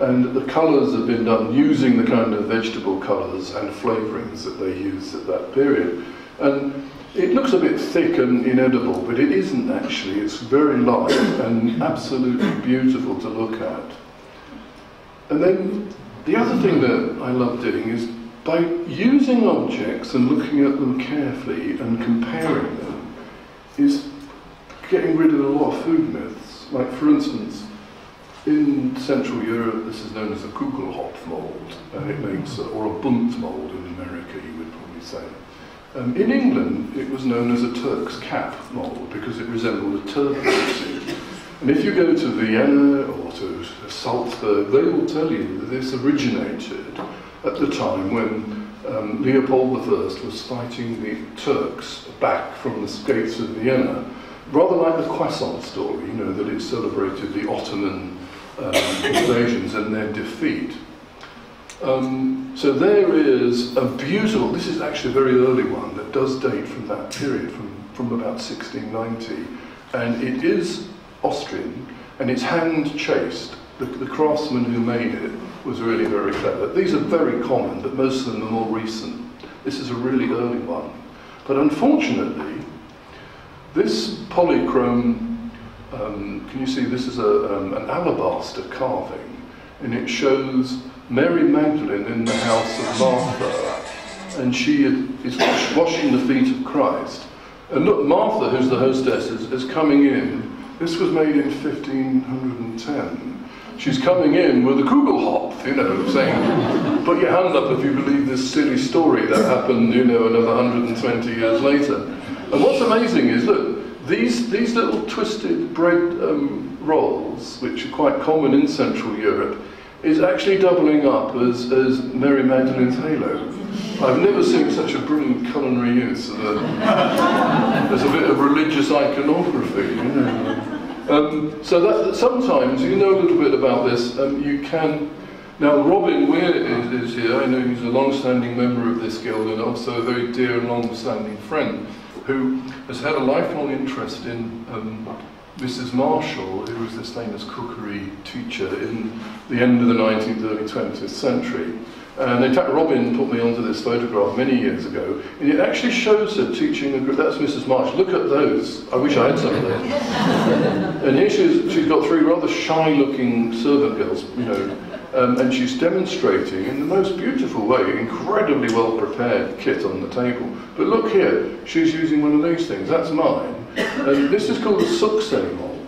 And the colours have been done using the kind of vegetable colours and flavourings that they used at that period. And it looks a bit thick and inedible, but it isn't actually. It's very light and absolutely beautiful to look at. And then the other thing that I love doing is by using objects and looking at them carefully and comparing them is getting rid of a lot of food myths. Like for instance, in Central Europe, this is known as a Kugelhopf mold, and it makes, or a Bundt mold in America, you would probably say. Um, in England, it was known as a Turk's cap mold because it resembled a turkey. And if you go to Vienna or to Salzburg, they will tell you that this originated at the time when um, Leopold I was fighting the Turks back from the gates of Vienna. Rather like the croissant story, you know, that it celebrated the Ottoman um, invasions and their defeat. Um, so there is a beautiful, this is actually a very early one that does date from that period, from, from about 1690, and it is Austrian, and it's hand chased. The, the craftsman who made it was really very clever. These are very common, but most of them are more recent. This is a really early one. But unfortunately, this polychrome, um, can you see this is a, um, an alabaster carving, and it shows Mary Magdalene in the house of Martha, and she is washing the feet of Christ. And look, Martha, who's the hostess, is, is coming in this was made in 1510. She's coming in with a Kugelhopf, you know, saying, put your hand up if you believe this silly story that happened, you know, another 120 years later. And what's amazing is, look, these, these little twisted bread um, rolls, which are quite common in Central Europe, is actually doubling up as, as Mary Magdalene's halo. I've never seen such a brilliant culinary use a, as a bit of religious iconography, you know. Um, so that, sometimes, you know a little bit about this, um, you can... Now, Robin Weir is, is here. I know he's a long-standing member of this guild and also a very dear and long-standing friend who has had a lifelong interest in um, Mrs. Marshall, who was this famous cookery teacher in the end of the 19th, early 20th century. And in fact, Robin put me onto this photograph many years ago, and it actually shows her teaching a group. That's Mrs. Marsh. Look at those. I wish I had some of those. <laughs> and here she's, she's got three rather shy-looking servant girls, you know, um, and she's demonstrating in the most beautiful way, incredibly well-prepared kit on the table. But look here, she's using one of these things. That's mine. And this is called a succès mould.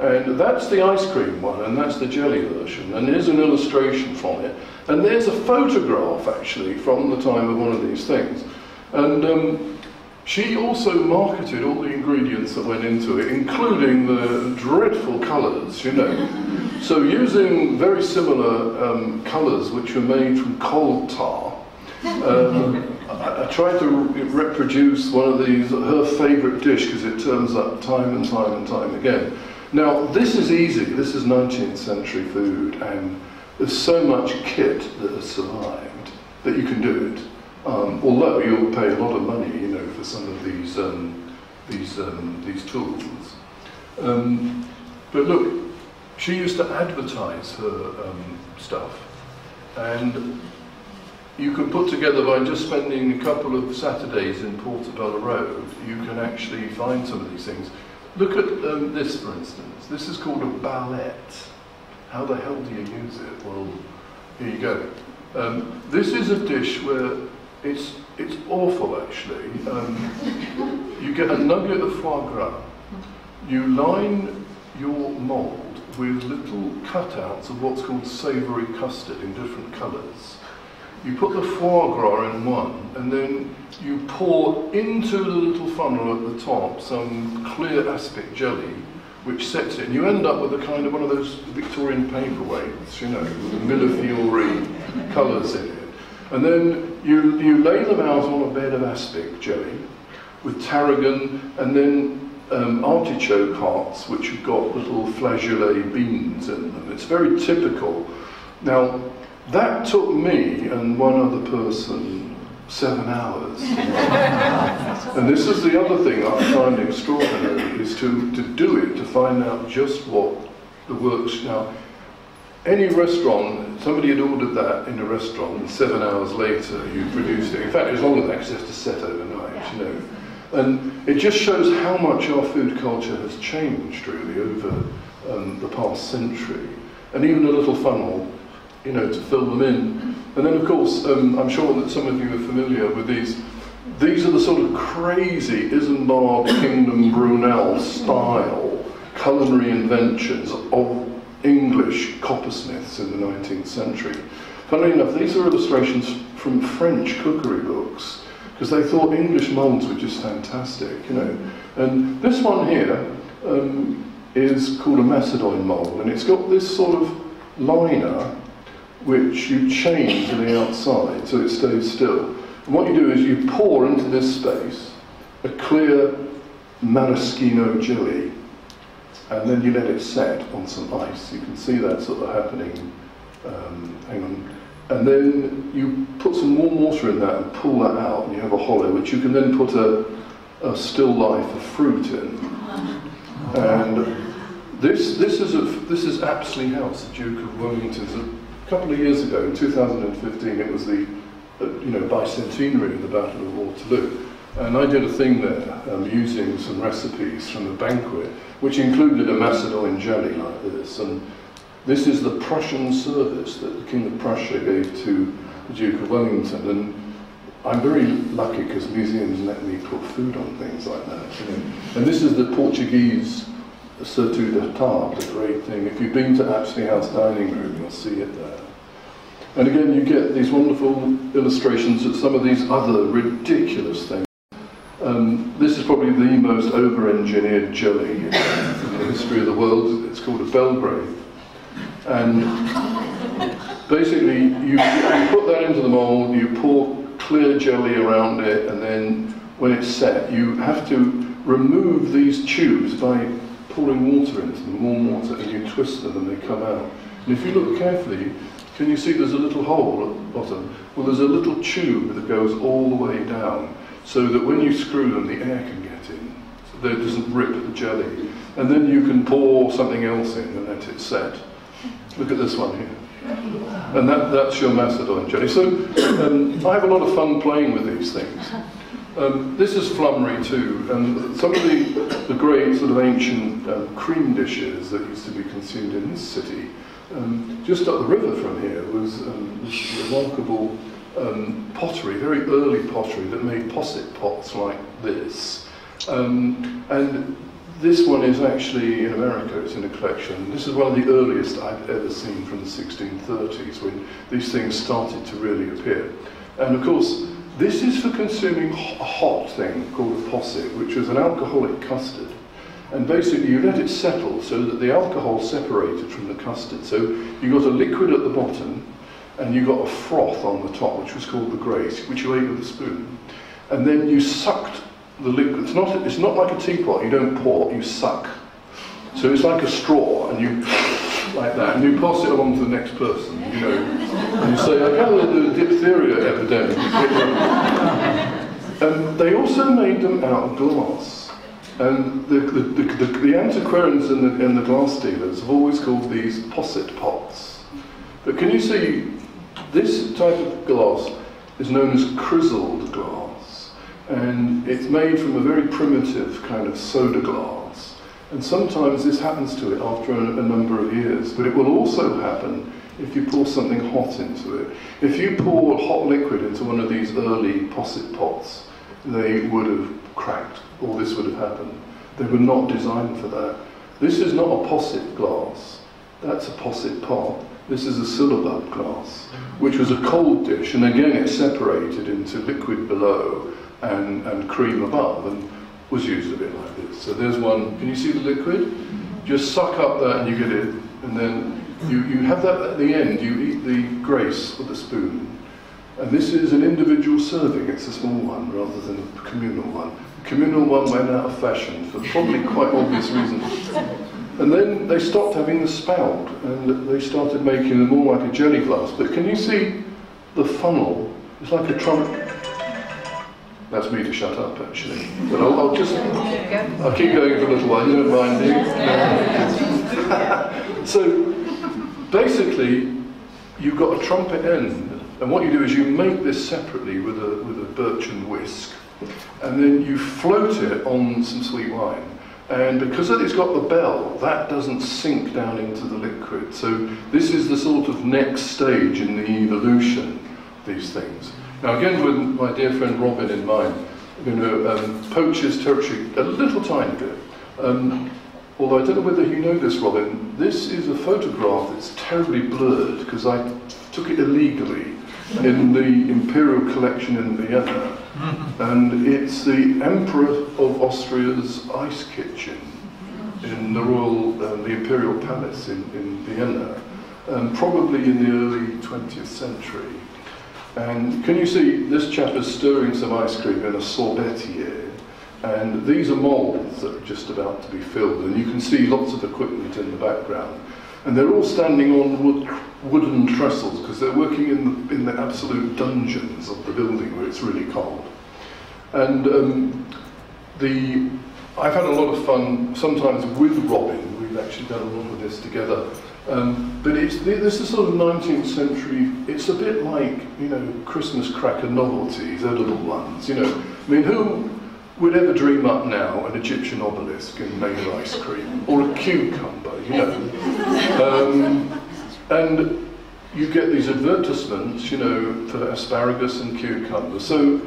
And that's the ice cream one, and that's the jelly version. And here's an illustration from it. And there's a photograph, actually, from the time of one of these things. And um, she also marketed all the ingredients that went into it, including the dreadful colours, you know. So using very similar um, colours, which were made from coal tar, um, I, I, tried to reproduce one of these, her favourite dish, because it turns up time and time and time again. Now, this is easy. This is 19th century food, and there's so much kit that has survived that you can do it. Um, although you'll pay a lot of money, you know, for some of these um, these um, these tools. Um, but look, she used to advertise her um, stuff, and you can put together by just spending a couple of Saturdays in Portobello Road, you can actually find some of these things. Look at um, this, for instance. This is called a ballette. How the hell do you use it? Well, here you go. Um, this is a dish where it's, it's awful, actually. Um, you get a nugget of foie gras. You line your mould with little cutouts of what's called savoury custard in different colours. You put the foie gras in one, and then you pour into the little funnel at the top some clear aspic jelly, which sets it. And you end up with a kind of one of those Victorian paperweights, you know, with the millefiori colours in it. And then you, you lay them out on a bed of aspic jelly with tarragon, and then um, artichoke hearts, which have got little flageolet beans in them. It's very typical. Now, that took me and one other person seven hours. and this is the other thing I find extraordinary, is to, to do it, to find out just what the works. Now, any restaurant, somebody had ordered that in a restaurant, and seven hours later you produced it. In fact, it was longer than that because it has to set overnight, yeah. you know. And it just shows how much our food culture has changed, really, over um, the past century. And even a little funnel you know, to fill them in. And then, of course, um, I'm sure that some of you are familiar with these. These are the sort of crazy Isambard <coughs> Kingdom Brunel style culinary inventions of English coppersmiths in the 19th century. Funnily enough, these are illustrations from French cookery books because they thought English moulds were just fantastic, you know. And this one here um, is called a macédoine mould, and it's got this sort of liner which you chain to the outside so it stays still. And what you do is you pour into this space a clear maraschino jelly and then you let it set on some ice. You can see that sort of happening. Um, hang on. And then you put some warm water in that and pull that out, and you have a hollow, which you can then put a, a still life of fruit in. And this, this, is, a, this is Apsley House, the Duke of Wellington's a couple of years ago, in 2015, it was the you know, bicentenary of the Battle of Waterloo. And I did a thing there um, using some recipes from a banquet, which included a Macedonian jelly like this. And this is the Prussian service that the King of Prussia gave to the Duke of Wellington. And I'm very lucky because museums let me put food on things like that. And this is the Portuguese surtout de table, a great thing. If you've been to Apsley House dining room, you'll see it there. And again, you get these wonderful illustrations of some of these other ridiculous things. Um, this is probably the most over-engineered jelly in the history of the world. It's called a Belgrave. And basically, you, you put that into the mould, you pour clear jelly around it, and then when it's set, you have to remove these tubes by pouring water into them, warm water, and you twist them and they come out. And if you look carefully, can you see there's a little hole at the bottom? Well, there's a little tube that goes all the way down so that when you screw them, the air can get in. So that it doesn't rip the jelly. And then you can pour something else in and let it set. Look at this one here. And that, that's your macédoine jelly. So um, I have a lot of fun playing with these things. Um, this is flummery too, and some of the, the great sort of ancient um, cream dishes that used to be consumed in this city, um, just up the river from here was um, this remarkable um, pottery, very early pottery that made posset pots like this. Um, and this one is actually in America, it's in a collection. This is one of the earliest I've ever seen from the 1630s when these things started to really appear. And of course, this is for consuming a hot thing called a posset, which is an alcoholic custard. And basically, you let it settle so that the alcohol separated from the custard. So you got a liquid at the bottom, and you got a froth on the top, which was called the grace, which you ate with a spoon. And then you sucked the liquid. It's not, it's not like a teapot, you don't pour, you suck. So it's like a straw, and you, like that, and you pass it along to the next person, you know. And you say, I've gather the diphtheria epidemic. <laughs> and they also made them out of glass. And the, the, the, the, the antiquarians and the, and the glass dealers have always called these posset pots. But can you see, this type of glass is known as crizzled glass. And it's made from a very primitive kind of soda glass. And sometimes this happens to it after a, a number of years. But it will also happen if you pour something hot into it. If you pour hot liquid into one of these early posset pots, they would have cracked. All this would have happened. They were not designed for that. This is not a posset glass. That's a posset pot. This is a syllabub glass, which was a cold dish, and again it separated into liquid below and, and cream above, and was used a bit like this. So there's one, can you see the liquid? Just suck up that and you get it, and then you, you have that at the end, you eat the grace with a spoon. And this is an individual serving, it's a small one rather than a communal one. The communal one went out of fashion for probably quite obvious reasons. And then they stopped having the spout and they started making them more like a jelly glass. But can you see the funnel? It's like a trumpet. That's me to shut up, actually. But I'll, I'll just, I'll keep going for a little while. You don't mind, you? <laughs> so basically, you've got a trumpet end, and what you do is you make this separately with a with a birchen whisk, and then you float it on some sweet wine. And because it's got the bell, that doesn't sink down into the liquid. So this is the sort of next stage in the evolution of these things. Now again, with my dear friend Robin in mind, I'm going um, poach his territory a little tiny bit. Um, although I don't know whether you know this, Robin, this is a photograph that's terribly blurred because I took it illegally in the Imperial Collection in Vienna. <laughs> And it's the Emperor of Austria's ice kitchen in the Royal, um, the Imperial Palace in, in Vienna, um, probably in the early 20th century. And can you see this chap is stirring some ice cream in a sorbetier? And these are molds that are just about to be filled, and you can see lots of equipment in the background. And they're all standing on wood, wooden trestles because they're working in the, in the absolute dungeons of the building where it's really cold. And um, the, I've had a lot of fun sometimes with Robin. We've actually done a lot of this together. Um, but it's, this is sort of 19th century, it's a bit like, you know, Christmas cracker novelties, little ones, you know. I mean, who would ever dream up now an Egyptian obelisk and made ice cream? Or a cucumber, you know. Um, and you get these advertisements, you know, for asparagus and cucumber. So,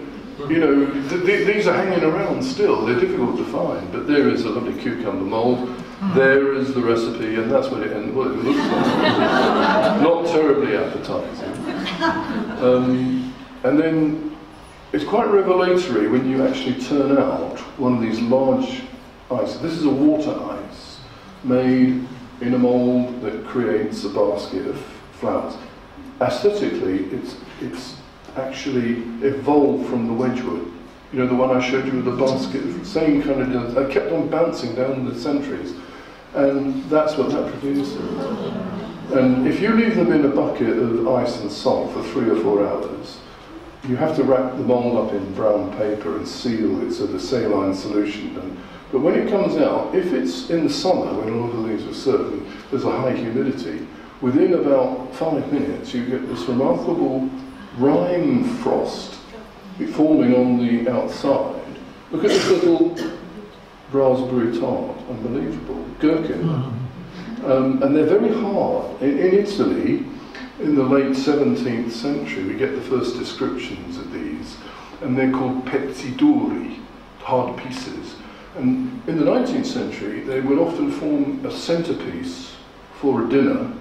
you know, th th these are hanging around still. They're difficult to find, but there is a lovely cucumber mould. There is the recipe, and that's what it, and what it looks like. <laughs> Not terribly appetizing. Um, and then it's quite revelatory when you actually turn out one of these large ice. This is a water ice made in a mould that creates a basket of flowers. Aesthetically, it's, it's actually evolved from the Wedgwood. You know, the one I showed you with the basket, same kind of, I kept on bouncing down the centuries. And that's what that produces. And if you leave them in a bucket of ice and salt for three or four hours, you have to wrap the mold up in brown paper and seal it so the saline solution. And, but when it comes out, if it's in the summer when all the leaves are certain, there's a high humidity, within about five minutes you get this remarkable rime frost forming on the outside. Look at this little raspberry tart, unbelievable, gherkin. Um, and they're very hard. In, in, Italy, in the late 17th century, we get the first descriptions of these, and they're called pezzi duri, hard pieces. And in the 19th century, they would often form a centerpiece for a dinner.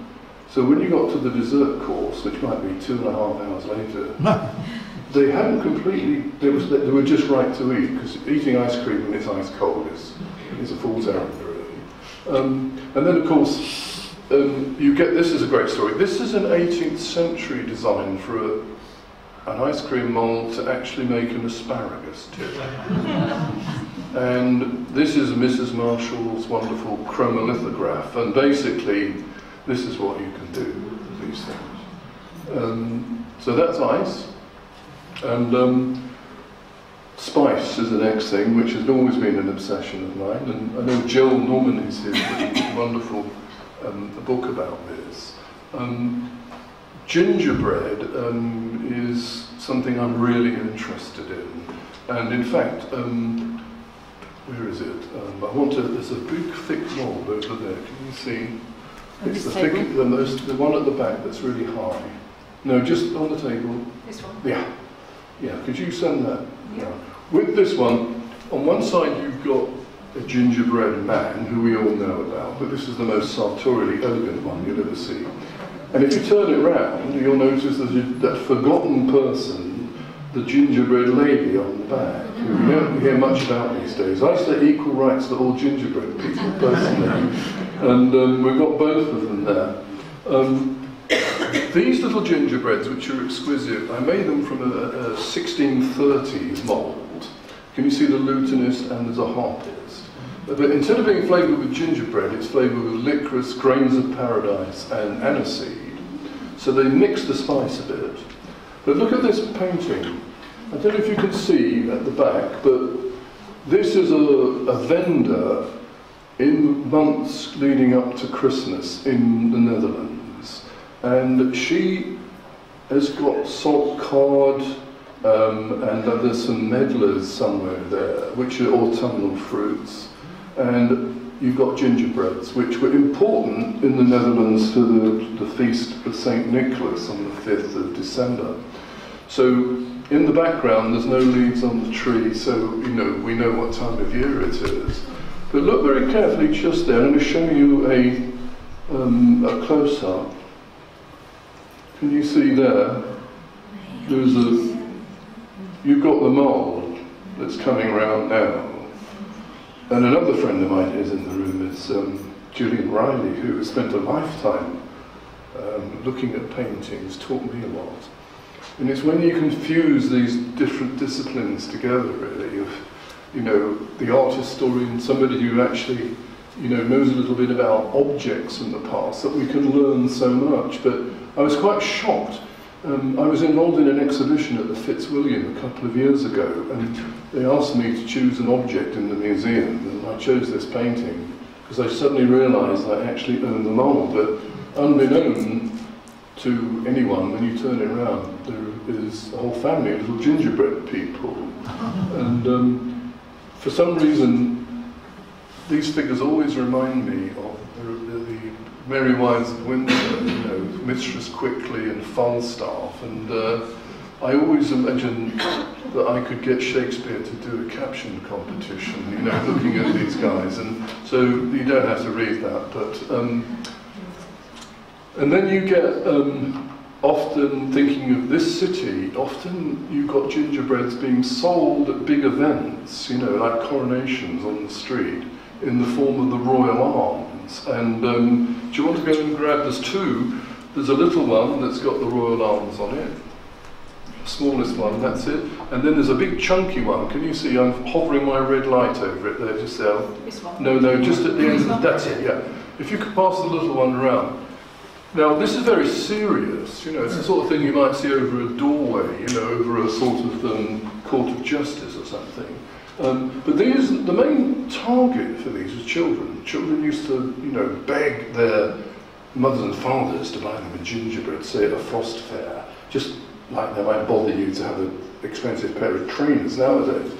So when you got to the dessert course, which might be two and a half hours later, <laughs> they hadn't completely, they, was, they were just right to eat, because eating ice cream when it's ice cold is, is a fool's errand, really. Um, and then, of course, um, you get this is a great story. This is an 18th century design for a, an ice cream mold to actually make an asparagus tip. <laughs> and this is Mrs. Marshall's wonderful chromolithograph, and basically, this is what you can do with these things. Um, so that's ice. And um, spice is the next thing, which has always been an obsession of mine. And I know Jill Norman is here a wonderful um, book about this. Um, gingerbread um, is something I'm really interested in. And in fact, um, where is it? Um, I want to, there's a big thick mold over there. Can you see? It's the, thick, the, most, the one at the back that's really high. No, just on the table. This one. Yeah. Yeah, could you send that? Yeah. With this one, on one side you've got a gingerbread man, who we all know about, but this is the most sartorially elegant one you'll ever see. And if you turn it round, you'll notice there's that forgotten person, the gingerbread lady on the back, who we don't hear much about these days. I say equal rights to all gingerbread people, personally. <laughs> And um, we've got both of them there. Um, <coughs> these little gingerbreads, which are exquisite, I made them from a, a 1630s mould. Can you see the lutenist and there's a harpist? But instead of being flavoured with gingerbread, it's flavoured with licorice, grains of paradise, and aniseed. So they mix the spice a bit. But look at this painting. I don't know if you can see at the back, but this is a, a vendor in the months leading up to Christmas in the Netherlands. And she has got salt cod, um, and there's some medlars somewhere there, which are autumnal fruits. And you've got gingerbreads, which were important in the Netherlands for the, the feast of St. Nicholas on the 5th of December. So in the background, there's no leaves on the tree, so you know we know what time of year it is. But look very carefully just there. I'm going to show you a, um, a close-up. Can you see there? There's a, you've got the mould that's coming around now. And another friend of mine who's in the room is um, Gillian Riley, who has spent a lifetime um, looking at paintings, taught me a lot. And it's when you can fuse these different disciplines together, really, you know, the art historian, somebody who actually, you know, knows a little bit about objects from the past, that we can learn so much. But I was quite shocked. Um, I was involved in an exhibition at the Fitzwilliam a couple of years ago, and they asked me to choose an object in the museum, and I chose this painting because I suddenly realised I actually owned the mould. But unbeknown to anyone, when you turn it around, there is a whole family of little gingerbread people. And um, for some reason, these figures always remind me of the Merry Wives of Windsor, you know, Mistress Quickly and Falstaff. And uh, I always imagined that I could get Shakespeare to do a caption competition, you know, looking at these guys. And so you don't have to read that, but. Um, and then you get um, often thinking of this city, often you've got gingerbreads being sold at big events, you know, like coronations on the street, in the form of the royal And um, do you want to go and grab, there's two, there's a little one that's got the royal arms on it, smallest one, that's it. And then there's a big chunky one, can you see, I'm hovering my red light over it there, just there. This one. No, no, just at the end, Of, that's it, yeah. If you could pass the little one around. Now, this is very serious, you know, it's the sort of thing you might see over a doorway, you know, over a sort of um, court of justice or something. Um, but these, the main target for these was children. Children used to, you know, beg their mothers and fathers to buy them a gingerbread, say at a frost fair, just like they might bother you to have an expensive pair of trainers nowadays.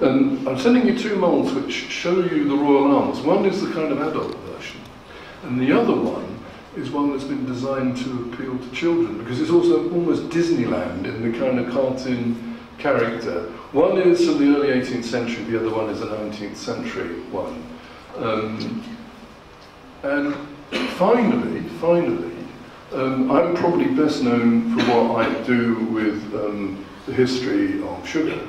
And I'm sending you two molds which show you the royal arms. One is the kind of adult version, and the other one is one that's been designed to appeal to children because it's also almost Disneyland in the kind of cartoon character. One is from the early 18th century, the other one is a 19th century one. Um, and finally, finally, um, I'm probably best known for what I do with um, the history of sugar.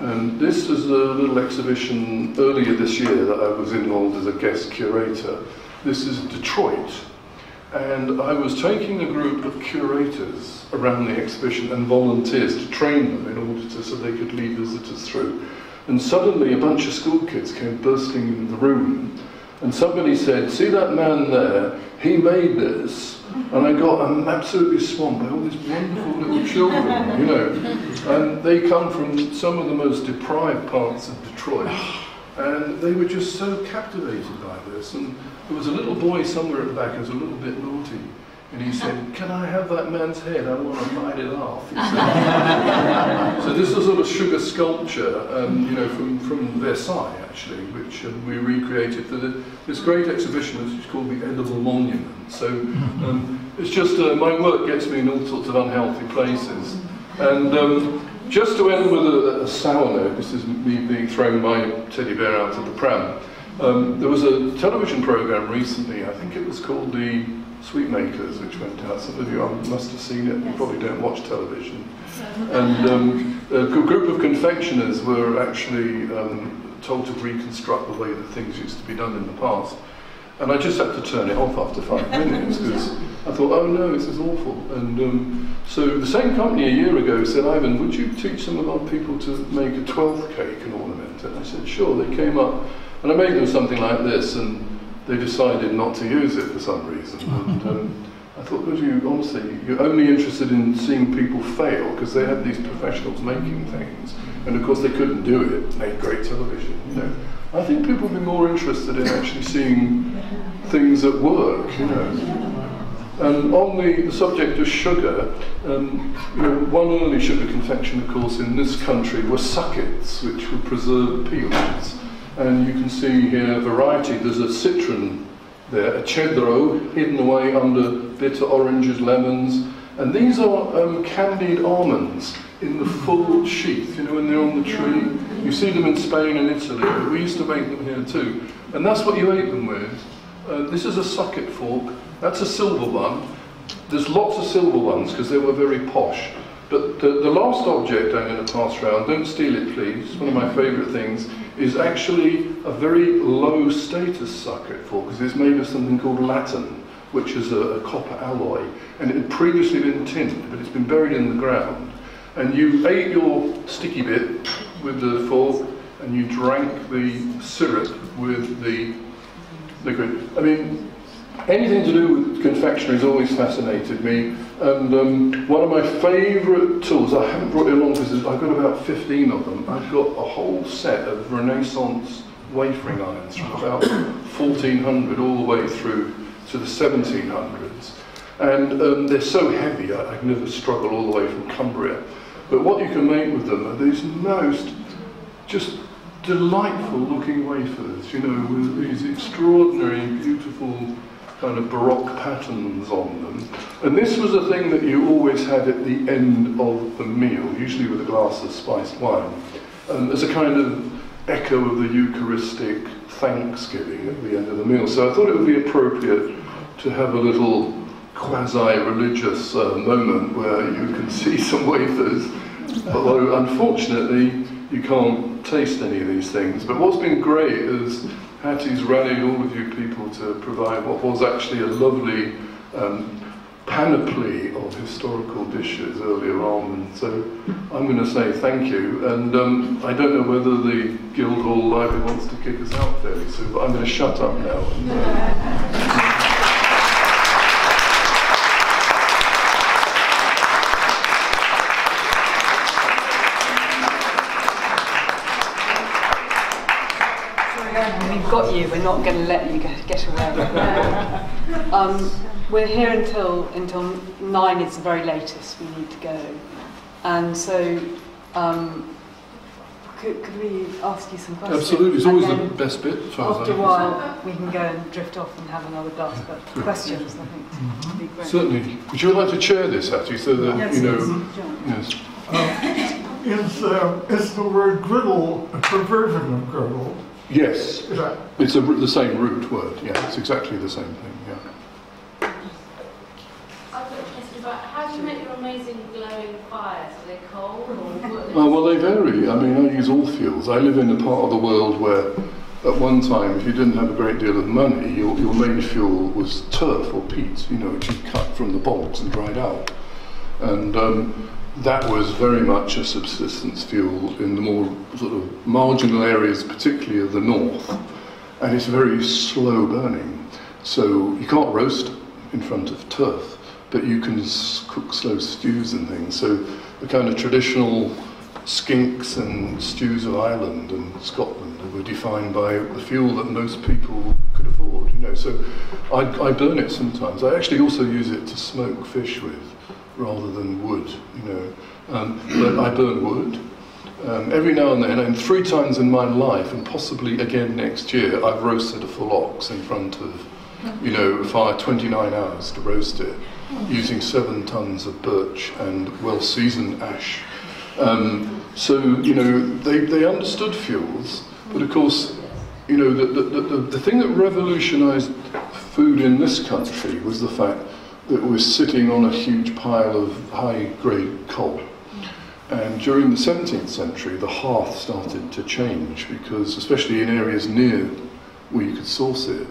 And this is a little exhibition earlier this year that I was involved as a guest curator. This is Detroit. And I was taking a group of curators around the exhibition and volunteers to train them in order to, so they could lead visitors through. And suddenly a bunch of school kids came bursting into the room and somebody said, see that man there, he made this. And I got I'm absolutely swamped by all these wonderful little children, you know. And they come from some of the most deprived parts of Detroit. And they were just so captivated by this. And there was a little boy somewhere at the back who was a little bit naughty. And he said, Can I have that man's head? I want to bite it off. <laughs> so this is a sort of sugar sculpture, um, you know, from, from Versailles, actually, which um, we recreated for the, this great exhibition, which is called the Edible Monument. So um, it's just, uh, my work gets me in all sorts of unhealthy places. And um, just to end with a, a sour note, this is me being thrown my teddy bear out of the pram. Um, there was a television program recently, I think it was called the Sweetmakers, which went out. Some of you must have seen it. You probably don't watch television. And um, a group of confectioners were actually um, told to reconstruct the way that things used to be done in the past. And I just had to turn it off after five <laughs> minutes because I thought, oh no, this is awful. And um, so the same company a year ago said, Ivan, would you teach some of our people to make a 12th cake and ornament it? And I said, sure. They came up and I made them something like this. and they decided not to use it for some reason. <laughs> And um, I thought, because you honestly, you're only interested in seeing people fail because they had these professionals making things, and of course they couldn't do it. Made great television, you know. I think people would be more interested in actually seeing things at work, you know. And on the, subject of sugar, um, you know, one early sugar confection, of course, in this country were suckets, which were preserved peels. And you can see here variety. There's a citron there, a cedro hidden away under bitter oranges, lemons. And these are um, candied almonds in the full sheath, you know, when they're on the tree. You see them in Spain and Italy. We used to make them here too. And that's what you ate them with. Uh, this is a sucket fork. That's a silver one. There's lots of silver ones because they were very posh. But the, the last object I'm going to pass around, don't steal it please, it's one of my favourite things, is actually a very low status sucket fork because it's made of something called latten, which is a, a copper alloy. And it had previously been tinned, but it's been buried in the ground. And you ate your sticky bit with the fork, and you drank the syrup with the liquid. I mean, anything to do with confectionery has always fascinated me. And um, one of my favourite tools, I haven't brought it along because I've got about 15 of them. I've got a whole set of Renaissance wafering irons from about 1400 all the way through to the 1700s. And um, they're so heavy, I, I never struggle all the way from Cumbria. But what you can make with them are these most just delightful looking wafers, you know, with these extraordinary, beautiful kind of Baroque patterns on them. And this was a thing that you always had at the end of the meal, usually with a glass of spiced wine, um, as a kind of echo of the Eucharistic thanksgiving at the end of the meal. So I thought it would be appropriate to have a little quasi-religious uh, moment where you can see some wafers, although unfortunately you can't taste any of these things. But what's been great is Hattie's rallied all of you people to provide what was actually a lovely um, panoply of historical dishes earlier on. And so I'm going to say thank you. And um, I don't know whether the Guildhall Library wants to kick us out fairly soon, but I'm going to shut up now. And, uh, got you. We're not going to let you get away. <laughs> um, we're here until until nine. It's the very latest. We need to go, and so. Um, could, could we ask you some questions? Absolutely, it's always the best bit. after a while, we can go and drift off and have another glass. But questions, I think, mm-hmm. would be great. Certainly. Would you like to chair this, Hattie, so that yes, you know? Yes. yes. is, uh, is the word griddle a perversion of girdle? Yes, Is that, it's a, the same root word. Yeah, it's exactly the same thing. Yeah. I've got a question about how do you make your amazing glowing fires? Are they coal or wood? Oh, well, they vary. I mean, I use all fuels. I live in a part of the world where, at one time, if you didn't have a great deal of money, your, your main fuel was turf or peat, you know, which you cut from the bogs and dried out. And um, that was very much a subsistence fuel in the more sort of marginal areas, particularly of the north. And it's very slow burning. So you can't roast in front of turf, but you can cook slow stews and things. So the kind of traditional skinks and stews of Ireland and Scotland were defined by the fuel that most people could afford. You know, so I, I burn it sometimes. I actually also use it to smoke fish with, rather than wood. You know, um, but I burn wood. Um, every now and then, and three times in my life, and possibly again next year, I've roasted a full ox in front of, you know, fire 29 hours to roast it, using seven tons of birch and well-seasoned ash. Um, so, you know, they, they understood fuels, but of course, you know, the, the, the, the thing that revolutionized food in this country was the fact that we're sitting on a huge pile of high-grade coal. And during the 17th century, the hearth started to change because, especially in areas near where you could source it,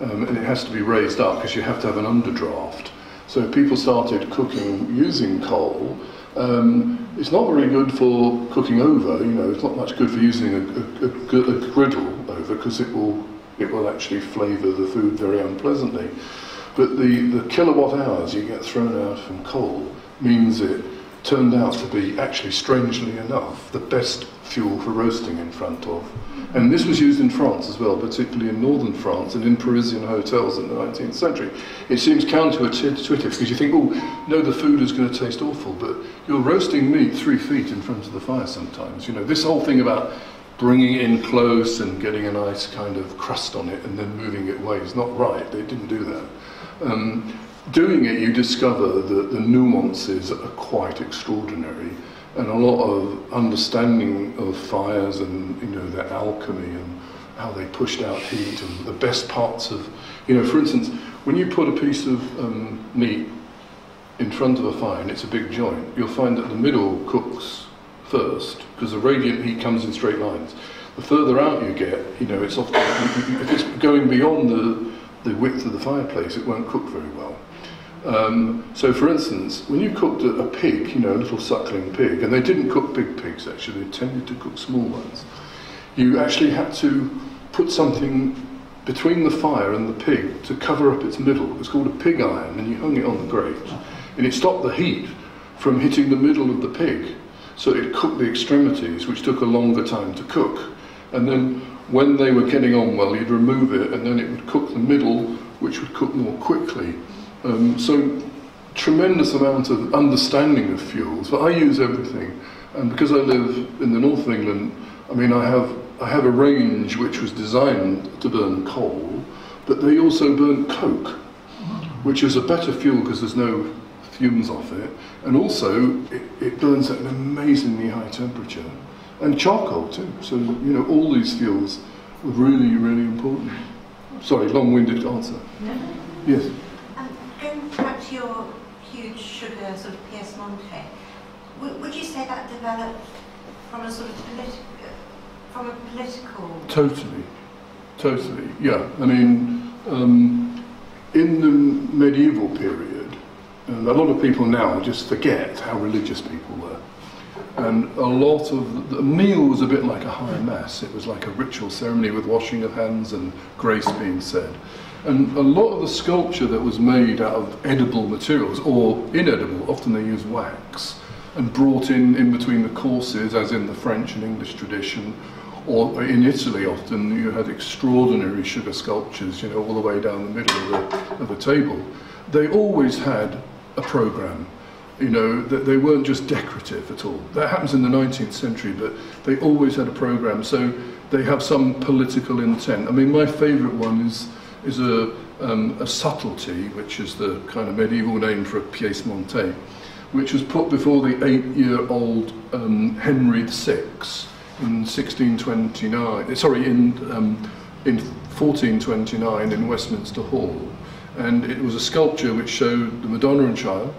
um, and it has to be raised up because you have to have an underdraft. So people started cooking using coal. Um, it's not very good for cooking over. You know, it's not much good for using a, a, a, a griddle over because it will it will actually flavour the food very unpleasantly. But the, the kilowatt hours you get thrown out from coal means it turned out to be actually, strangely enough, the best fuel for roasting in front of. And this was used in France as well, particularly in northern France and in Parisian hotels in the 19th century. It seems counterintuitive because you think, oh, no, the food is going to taste awful, but you're roasting meat three feet in front of the fire sometimes. You know, this whole thing about bringing it in close and getting a nice kind of crust on it and then moving it away is not right. They didn't do that. Um, doing it, you discover that the nuances are quite extraordinary and a lot of understanding of fires and you know their alchemy and how they pushed out heat and the best parts of you know for instance when you put a piece of um, meat in front of a fire and it's a big joint you'll find that the middle cooks first because the radiant heat comes in straight lines. The further out you get you know it's often if it's going beyond the the width of the fireplace it won't cook very well um, so, for instance, when you cooked a, a pig, you know, a little suckling pig, and they didn't cook big pigs actually, they tended to cook small ones, you actually had to put something between the fire and the pig to cover up its middle. It was called a pig iron, and you hung it on the grate. And it stopped the heat from hitting the middle of the pig. So it cooked the extremities, which took a longer time to cook. And then when they were getting on well, you'd remove it, and then it would cook the middle, which would cook more quickly. Um, so tremendous amount of understanding of fuels. But I use everything, and because I live in the north of England, I mean I have I have a range which was designed to burn coal, but they also burn coke, which is a better fuel because there's no fumes off it, and also it, it burns at an amazingly high temperature, and charcoal too. So you know all these fuels were really really important. Sorry, long-winded answer. Yes. Um, going back to your huge sugar sort of pièce montée, would, would you say that developed from a sort of politi- uh, from a political? Totally, totally. Yeah, I mean, um, in the medieval period, and a lot of people now just forget how religious people were. And a lot of the meal was a bit like a high mass. It was like a ritual ceremony with washing of hands and grace being said. And a lot of the sculpture that was made out of edible materials or inedible, often they use wax, and brought in in between the courses, as in the French and English tradition, or in Italy often you had extraordinary sugar sculptures, you know, all the way down the middle of the, of the table. They always had a program. You know, that they weren't just decorative at all. That happens in the 19th century, but they always had a program. So they have some political intent. I mean, my favourite one is is a, um, a subtlety, which is the kind of medieval name for a pièce montée, which was put before the eight-year-old um, Henry VI in 1629. Sorry, in um, in 1429 in Westminster Hall, and it was a sculpture which showed the Madonna and Child,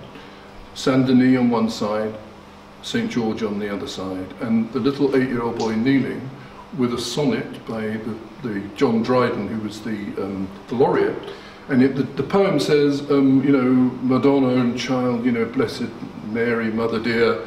Saint Denis on one side, St George on the other side, and the little eight-year-old boy kneeling with a sonnet by the, the John Dryden, who was the, um, the laureate. And it, the, the poem says, um, you know, Madonna and child, you know, blessed Mary, Mother dear,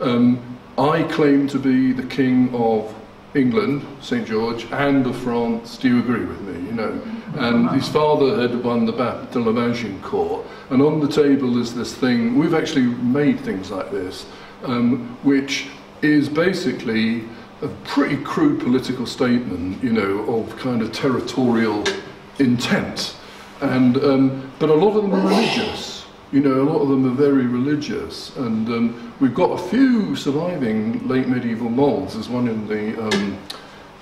um, I claim to be the King of England, St George, and of France. Do you agree with me? You know, and his father had won the Battle of Agincourt, and on the table is this thing. We've actually made things like this, um, which is basically a pretty crude political statement, you know, of kind of territorial intent. And, um, but a lot of them are religious. You know, a lot of them are very religious. And um, we've got a few surviving late medieval molds. There's one in the, um,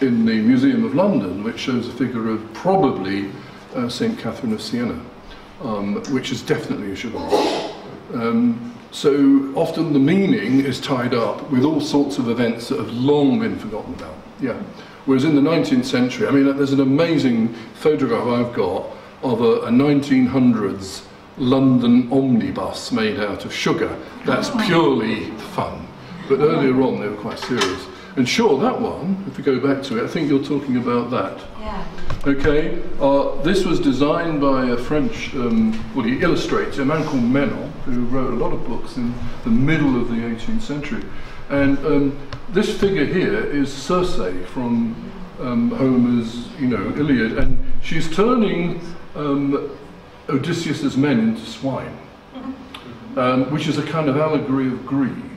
in the Museum of London, which shows a figure of probably uh, St. Catherine of Siena, um, which is definitely a Chevalier. Um, so often the meaning is tied up with all sorts of events that have long been forgotten about. Yeah. Whereas in the 19th century, I mean, there's an amazing photograph I've got of a, a 1900s London omnibus made out of sugar. That's purely fun. But earlier on, they were quite serious. And sure, that one, if we go back to it, I think you're talking about that. Yeah. Okay, uh, this was designed by a French, um, well, he illustrates a man called Menon, who wrote a lot of books in the middle of the 18th century. And um, this figure here is Circe from um, Homer's, you know, Iliad, and she's turning um, Odysseus's men into swine, <laughs> um, which is a kind of allegory of greed.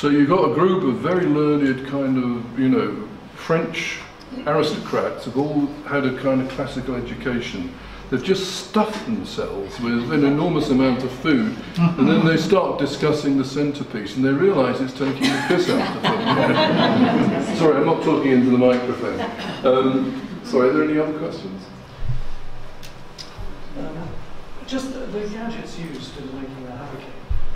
So you've got a group of very learned, kind of, you know, French aristocrats have all had a kind of classical education. They've just stuffed themselves with an enormous amount of food, and then they start discussing the centrepiece, and they realise it's taking the piss out of them. <laughs> sorry, I'm not talking into the microphone. Um, sorry, are there any other questions? Um, just the, the gadgets used in making the havoc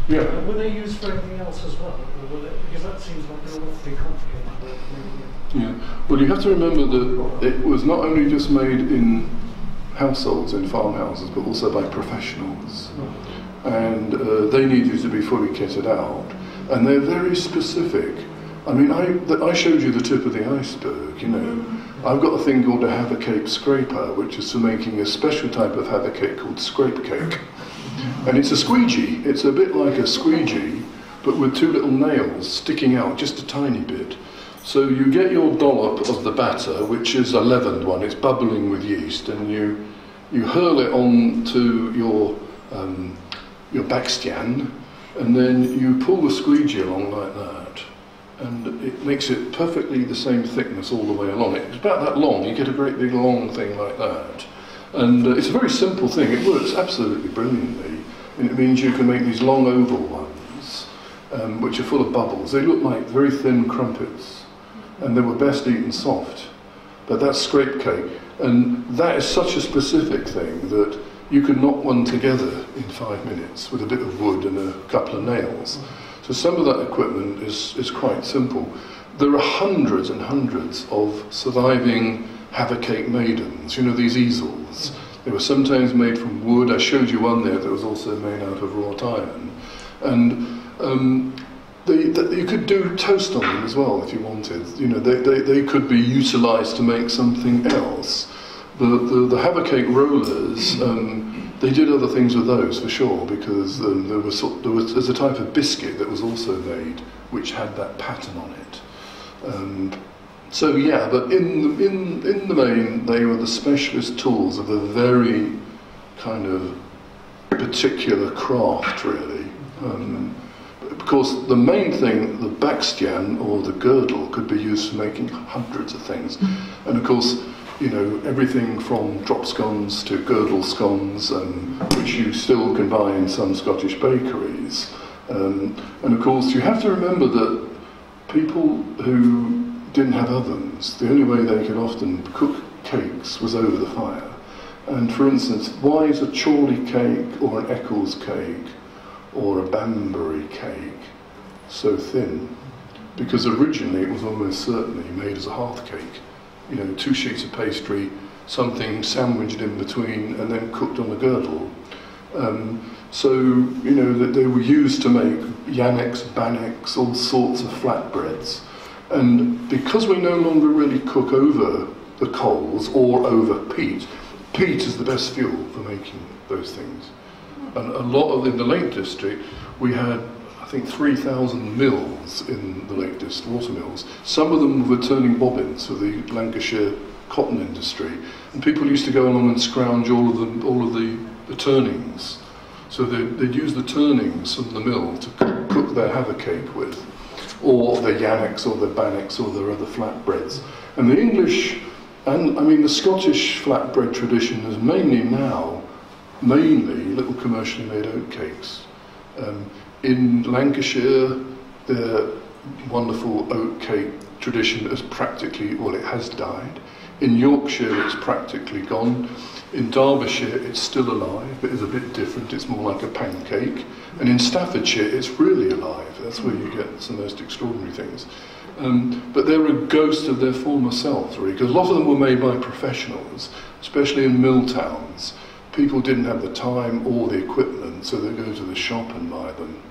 Yeah. uh, were they used for anything else as well? Or were they, because that seems like an awfully complicated way of. Yeah. Well, you have to remember that it was not only just made in households, in farmhouses, but also by professionals. And uh, they needed to be fully kitted out. And they're very specific. I mean, I, th- I showed you the tip of the iceberg, you know. I've got a thing called a Havercake scraper, which is for making a special type of Havercake called scrape cake. And it's a squeegee. It's a bit like a squeegee, but with two little nails sticking out just a tiny bit. So you get your dollop of the batter, which is a leavened one. It's bubbling with yeast, and you you hurl it onto your um, your backstone, and then you pull the squeegee along like that, and it makes it perfectly the same thickness all the way along. It's about that long. You get a great big long thing like that, and uh, it's a very simple thing. It works absolutely brilliantly, and it means you can make these long oval ones, um, which are full of bubbles. They look like very thin crumpets and they were best eaten soft. But that's scrape cake, and that is such a specific thing that you can knock one together in five minutes with a bit of wood and a couple of nails. So some of that equipment is, is quite simple. There are hundreds and hundreds of surviving Havercake maidens, you know, these easels. They were sometimes made from wood. I showed you one there that was also made out of wrought iron. And um, they, they, you could do toast on them as well if you wanted. You know, they, they, they could be utilised to make something else. The, the, the Havercake rollers, um, they did other things with those for sure because um, there, was, there was a type of biscuit that was also made which had that pattern on it. Um, so yeah, but in the, in, in the main, they were the specialist tools of a very kind of particular craft, really. Um, of course, the main thing, the backstone or the girdle, could be used for making hundreds of things. And of course, you know, everything from drop scones to girdle scones, um, which you still can buy in some Scottish bakeries. Um, and of course, you have to remember that people who didn't have ovens, the only way they could often cook cakes was over the fire. And for instance, why is a Chorley cake or an Eccles cake or a Banbury cake so thin? Because originally it was almost certainly made as a hearth cake. You know, two sheets of pastry, something sandwiched in between, and then cooked on a girdle. Um, so, you know, that they were used to make yanneks, bannocks, all sorts of flatbreads. And because we no longer really cook over the coals or over peat, peat is the best fuel for making those things. And a lot of, in the Lake District, we had, I think, 3,000 mills in the Lake District, water mills. Some of them were turning bobbins for the Lancashire cotton industry. And people used to go along and scrounge all of the, all of the, the turnings. So they'd, they'd use the turnings from the mill to cook, their havercake with, or the yanneks or the bannocks or their other flatbreads. And the English, and I mean the Scottish flatbread tradition is mainly now, mainly little commercially made oat cakes. Um, in Lancashire, the wonderful oat cake tradition has practically, well, it has died. In Yorkshire, it's practically gone. In Derbyshire, it's still alive, but it's a bit different. It's more like a pancake. And in Staffordshire, it's really alive. That's where you get some of the most extraordinary things. Um, but they're a ghost of their former selves, really, because a lot of them were made by professionals, especially in mill towns. People didn't have the time or the equipment, so they go to the shop and buy them.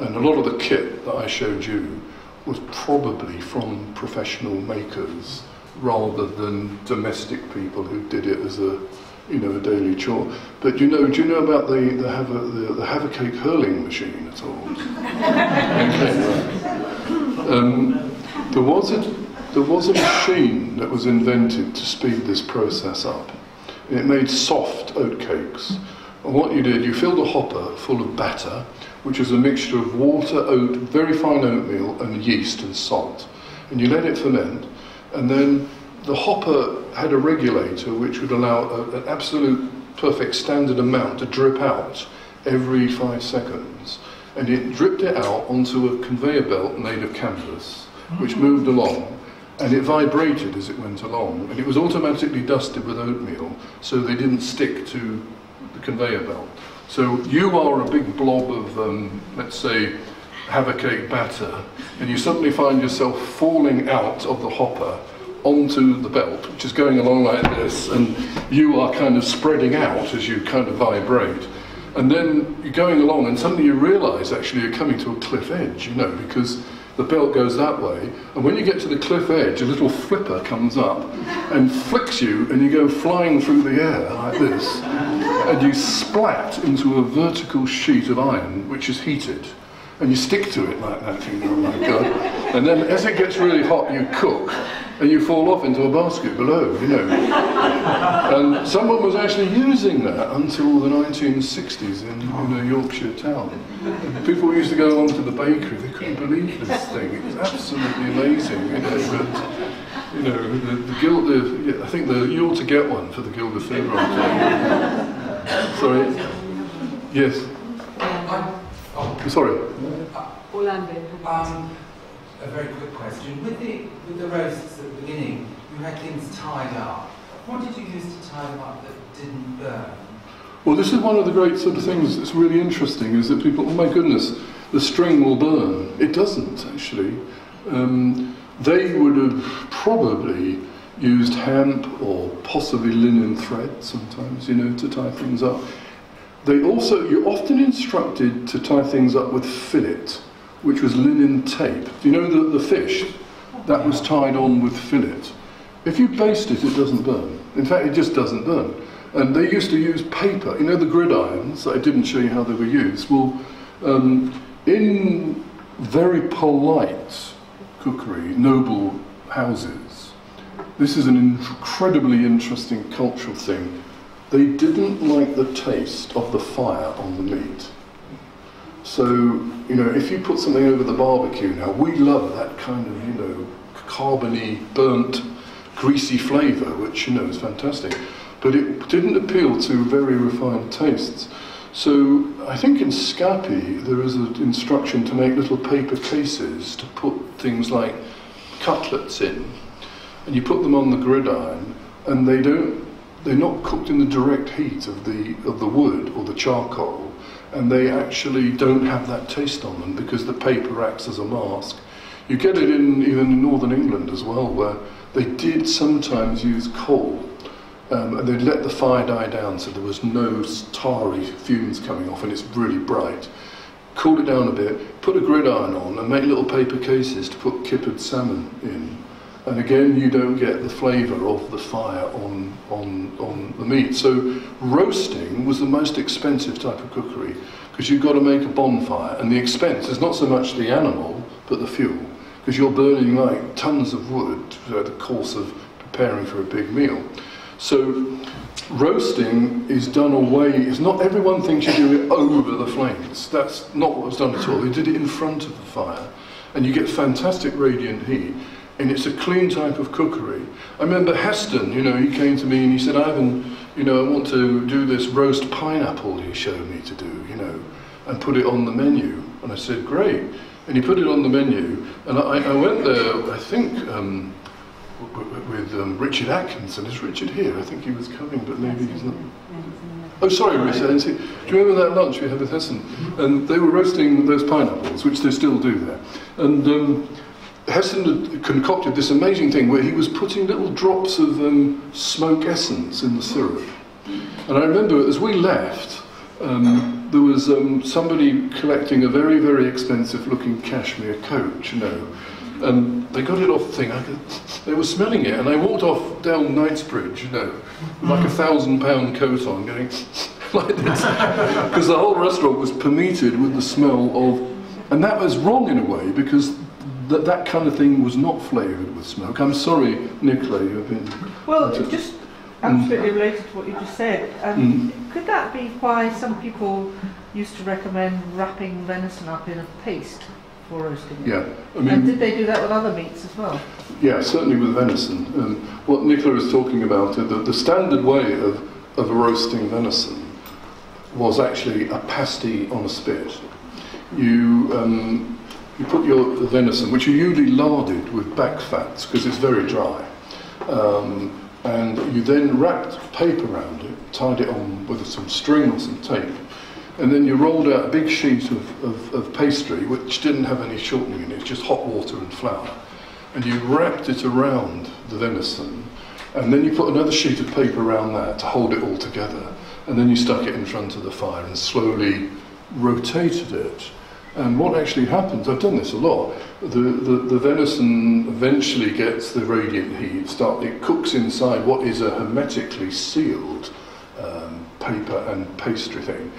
And a lot of the kit that I showed you was probably from professional makers rather than domestic people who did it as a you know a daily chore. But you know, do you know about the the have a, the, the havercake hurling machine at all? okay, <laughs> um, there was a there was a machine that was invented to speed this process up. It made soft oat cakes. And what you did, you filled a hopper full of batter, which was a mixture of water, oat, very fine oatmeal, and yeast and salt. And you let it ferment, and then the hopper had a regulator which would allow a, an absolute perfect standard amount to drip out every five seconds. And it dripped it out onto a conveyor belt made of canvas, which moved along, and it vibrated as it went along. And it was automatically dusted with oatmeal, so they didn't stick to the conveyor belt. So you are a big blob of, um, let's say, havercake batter, and you suddenly find yourself falling out of the hopper onto the belt, which is going along like this, and you are kind of spreading out as you kind of vibrate. And then you're going along, and suddenly you realize actually you're coming to a cliff edge, you know, because the belt goes that way. And when you get to the cliff edge, a little flipper comes up and flicks you, and you go flying through the air like this. And you splat into a vertical sheet of iron, which is heated. And you stick to it like that, you know, oh my God. And then as it gets really hot, you cook and you fall off into a basket below, you know. and someone was actually using that until the 1960s in, a Yorkshire town. People used to go on to the bakery, they couldn't believe this thing. It was absolutely amazing, you know. But, you know, the, the Guild, I think the, you ought to get one for the Guild of Theatre Sorry? Yes? Sorry? Orlando. Um, a very quick question. With the, with the roasts at the beginning, you had things tied up. What did you use to tie them up that didn't burn? Well, this is one of the great sort of things that's really interesting is that people, oh my goodness, the string will burn. It doesn't, actually. Um, they would have probably used hemp or possibly linen thread sometimes, you know, to tie things up. They also, you're often instructed to tie things up with fillet which was linen tape. Do you know the, the fish? That was tied on with fillet. If you baste it, it doesn't burn. In fact, it just doesn't burn. And they used to use paper. You know the gridirons? I didn't show you how they were used. Well, um, in very polite cookery, noble houses, this is an incredibly interesting cultural thing. They didn't like the taste of the fire on the meat. So, you know, if you put something over the barbecue now, we love that kind of, you know, carbony, burnt, greasy flavour, which, you know, is fantastic. But it didn't appeal to very refined tastes. So I think in Scappi there is an instruction to make little paper cases to put things like cutlets in. And you put them on the gridiron and they don't they're not cooked in the direct heat of the of the wood or the charcoal, and they actually don't have that taste on them because the paper acts as a mask. You get it in even in northern England as well, where they did sometimes use coal, um, and they'd let the fire die down so there was no tarry fumes coming off, and it's really bright. Cool it down a bit, put a gridiron on, and make little paper cases to put kippered salmon in. And again, you don't get the flavour of the fire on, on, on the meat. So roasting was the most expensive type of cookery because you've got to make a bonfire, and the expense is not so much the animal, but the fuel because you're burning like tons of wood for the course of preparing for a big meal. So roasting is done away, it's not everyone thinks you do it over the flames. That's not what was done at all. They did it in front of the fire. And you get fantastic radiant heat. And it's a clean type of cookery. I remember Heston, you know, he came to me and he said, Ivan, you know, I want to do this roast pineapple you showed me to do, you know, and put it on the menu. And I said, great. And he put it on the menu, and I, I went there, I think, um, with um, Richard Atkinson. Is Richard here? I think he was coming, but maybe he's not. Oh, sorry, Richard. Do you remember that lunch we had with Heston? And they were roasting those pineapples, which they still do there. And um, Heston had concocted this amazing thing where he was putting little drops of um, smoke essence in the syrup. And I remember as we left, um, there was um, somebody collecting a very, very expensive looking cashmere coat, you know. And they got it off the thing. Could, <laughs> they were smelling it, and I walked off down Knightsbridge, you know, like a thousand pound coat on, going <laughs> like this. <laughs> Because the whole restaurant was permeated with the smell of. And that was wrong in a way, because that, that kind of thing was not flavoured with smoke. I'm sorry, Nicola, you've been. Well, just absolutely related to what you just said. Um, mm. Could that be why some people used to recommend wrapping venison up in a paste for roasting it? Yeah. I mean, and did they do that with other meats as well? Yeah, certainly with venison. Um, what Nicola is talking about, uh, the, the standard way of, of roasting venison was actually a pasty on a spit. You, um, you put your venison, which you usually larded with back fats because it's very dry. Um, and you then wrapped paper around it, tied it on with some string or some tape, and then you rolled out a big sheet of, of, of pastry which didn't have any shortening in it, just hot water and flour. And you wrapped it around the venison, and then you put another sheet of paper around that to hold it all together. And then you stuck it in front of the fire and slowly rotated it and what actually happens, I've done this a lot, the, the, the venison eventually gets the radiant heat, start, it cooks inside what is a hermetically sealed um, paper and pastry thing.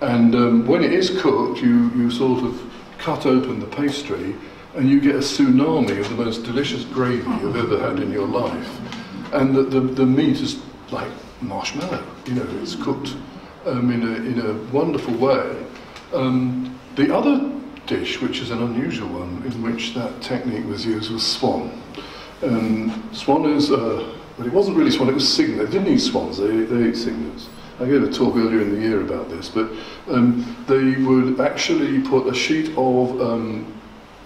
And um, when it is cooked, you, you sort of cut open the pastry and you get a tsunami of the most delicious gravy you've ever had in your life. And the, the, the meat is like marshmallow, you know, it's cooked um, in, a, in a wonderful way. Um, the other dish, which is an unusual one, in which that technique was used, was swan. Um, swan is, uh, well, it wasn't really swan, it was cygnet. They didn't eat swans, they, they ate cygnets. I gave a talk earlier in the year about this, but um, they would actually put a sheet of um,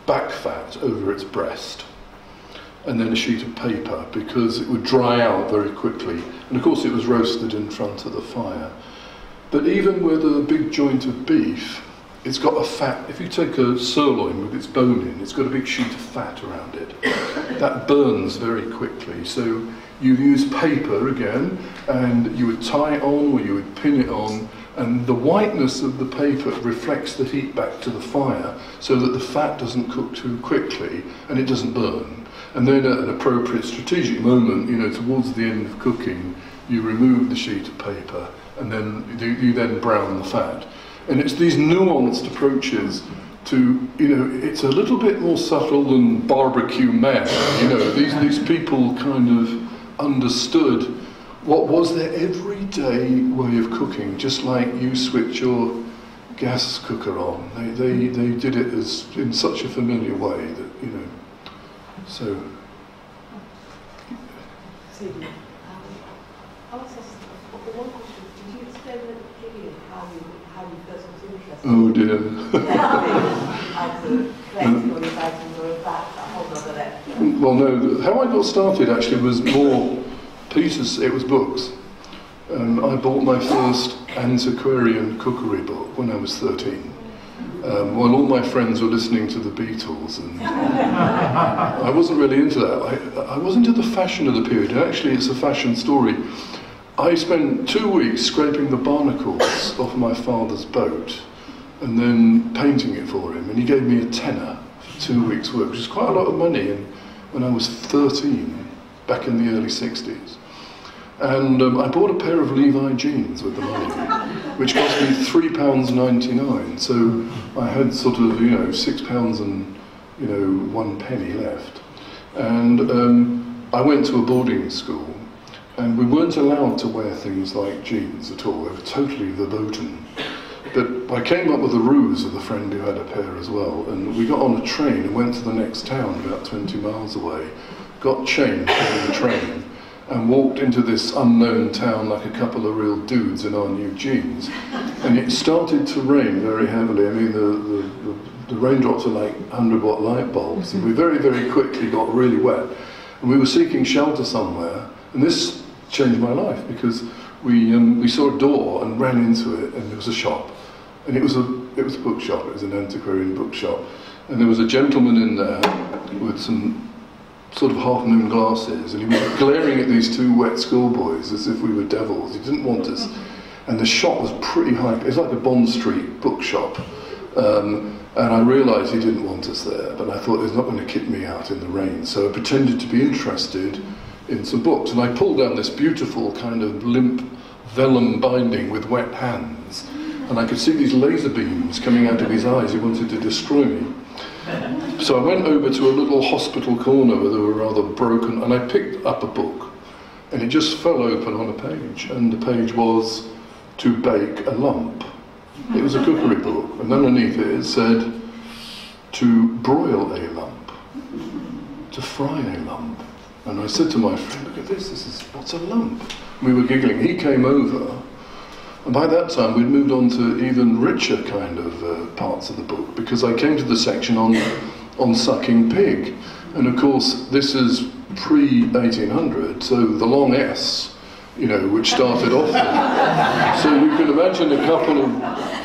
back fat over its breast and then a sheet of paper because it would dry out very quickly. And of course, it was roasted in front of the fire. But even with a big joint of beef, it's got a fat, if you take a sirloin with its bone in, it's got a big sheet of fat around it. That burns very quickly. So you use paper again, and you would tie it on or you would pin it on, and the whiteness of the paper reflects the heat back to the fire so that the fat doesn't cook too quickly and it doesn't burn. And then at an appropriate strategic moment, you know, towards the end of cooking, you remove the sheet of paper and then you then brown the fat. And it's these nuanced approaches to, you know, it's a little bit more subtle than barbecue man. You know, these, these people kind of understood what was their everyday way of cooking, just like you switch your gas cooker on. They, they, they did it as in such a familiar way that, you know, so. Oh dear. <laughs> well, no. How I got started actually was more Peter's. It was books. Um, I bought my first antiquarian cookery book when I was 13. Um, while all my friends were listening to the Beatles, and <laughs> I wasn't really into that. I, I was into the fashion of the period, actually, it's a fashion story. I spent two weeks scraping the barnacles off my father's boat and then painting it for him, and he gave me a tenner for two weeks' work, which is quite a lot of money and when I was 13, back in the early 60s. And um, I bought a pair of Levi jeans with the money, <laughs> which cost me £3.99. So I had sort of, you know, £6 and, you know, one penny left. And um, I went to a boarding school, and we weren't allowed to wear things like jeans at all. They were totally verboten. But I came up with a ruse with a friend who had a pair as well, and we got on a train and went to the next town about 20 miles away, got changed on the train, and walked into this unknown town like a couple of real dudes in our new jeans. And it started to rain very heavily. I mean, the, the, the, the raindrops are like 100 watt light bulbs, and we very, very quickly got really wet. And we were seeking shelter somewhere, and this changed my life because we, um, we saw a door and ran into it, and there was a shop and it was a it was a bookshop. It was an antiquarian bookshop, and there was a gentleman in there with some sort of half moon glasses, and he was glaring at these two wet schoolboys as if we were devils. He didn't want us, and the shop was pretty high. It was like a Bond Street bookshop. Um, and I realised he didn't want us there, but I thought he's not going to kick me out in the rain. So I pretended to be interested in some books, and I pulled down this beautiful kind of limp vellum binding with wet hands and I could see these laser beams coming out of his eyes. He wanted to destroy me. So I went over to a little hospital corner where they were rather broken, and I picked up a book, and it just fell open on a page, and the page was to bake a lump. It was a cookery book, and underneath it it said to broil a lump, to fry a lump. And I said to my friend, look at this, this is, what's a lump? We were giggling. He came over, and by that time, we'd moved on to even richer kind of uh, parts of the book because I came to the section on, on sucking pig. And of course, this is pre 1800, so the long S, you know, which started off. So you can imagine a couple of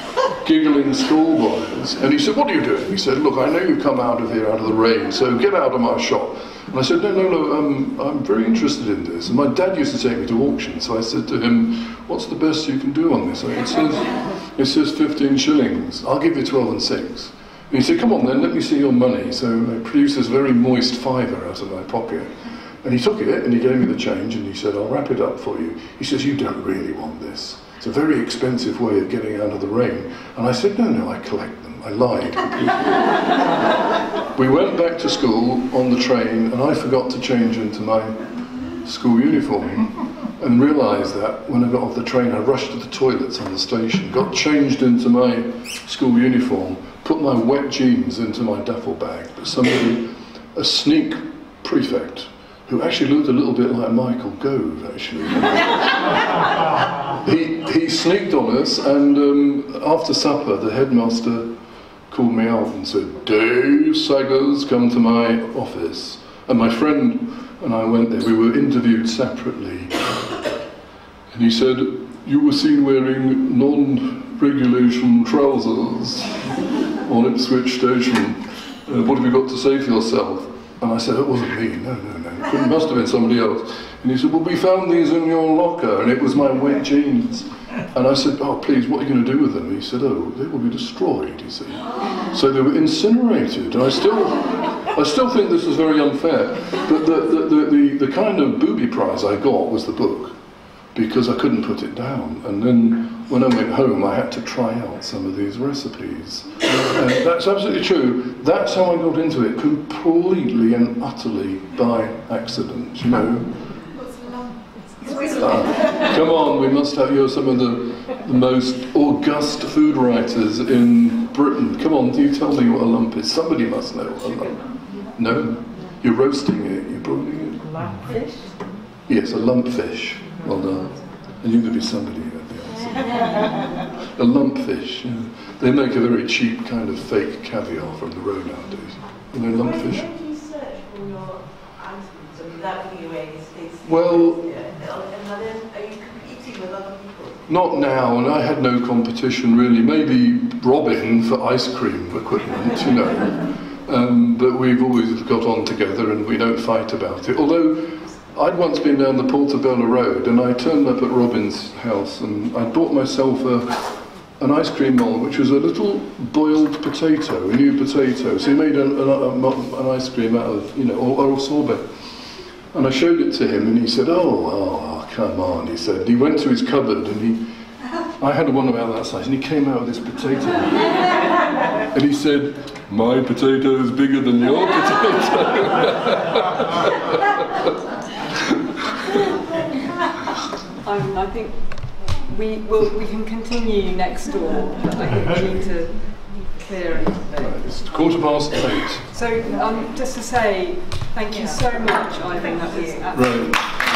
giggling schoolboys. And he said, What are you doing? He said, Look, I know you've come out of here out of the rain, so get out of my shop. And I said, No, no, no, um, I'm very interested in this. And my dad used to take me to auctions. so I said to him, What's the best you can do on this? It says, it says 15 shillings. I'll give you 12 and 6. And he said, Come on then, let me see your money. So I produced this very moist fiver out of my pocket. And he took it and he gave me the change and he said, I'll wrap it up for you. He says, You don't really want this. It's a very expensive way of getting out of the rain. And I said, No, no, I collect them. I lied. we went back to school on the train and I forgot to change into my school uniform and realised that when I got off the train, I rushed to the toilets on the station, got changed into my school uniform, put my wet jeans into my duffel bag. But somebody, a sneak prefect, who actually looked a little bit like Michael Gove, actually. he, he sneaked on us, and um, after supper, the headmaster called me out and said, Dave Saggers, come to my office. And my friend and I went there. We were interviewed separately. And he said, You were seen wearing non regulation trousers on Ipswich Station. Uh, what have you got to say for yourself? And I said, It wasn't me. No, no. It must have been somebody else. And he said, Well, we found these in your locker. And it was my wet jeans. And I said, Oh, please, what are you going to do with them? He said, Oh, they will be destroyed, you see. So they were incinerated. And I still, I still think this is very unfair. But the, the, the, the, the kind of booby prize I got was the book because I couldn't put it down. And then when I went home, I had to try out some of these recipes. And that's absolutely true. That's how I got into it, completely and utterly by accident, you know. Uh, come on, we must have you some of the, the most august food writers in Britain. Come on, do you tell me what a lump is? Somebody must know what a lump. No, you're roasting it. You're broiling it. Lumpfish? Yes, a lumpfish. Well done. I knew there'd be somebody who had the answer. a lumpfish. Yeah. They make a very cheap kind of fake caviar from the road nowadays. You know lumpfish? When you search for your So without giving away his his Well- yeah. And then are you competing with other people? Not now, and I had no competition really. Maybe Robin for ice cream equipment, you know. <laughs> Um, but we've always got on together and we don't fight about it. Although I'd once been down the Portobello Road and I turned up at Robin's house and I bought myself a, an ice cream mold which was a little boiled potato, a new potato. So he made an, an, an ice cream out of, you know, or, or sorbet. And I showed it to him and he said, oh, oh, come on, he said. He went to his cupboard and he, I had one about that size and he came out with this potato. <laughs> and he said, my potato is bigger than your <laughs> Um, I think we will, we can continue next door, but I think we need to clear it. potato. it's quarter past eight. So um, just to say, thank you so much, Ivan. That was absolutely Right.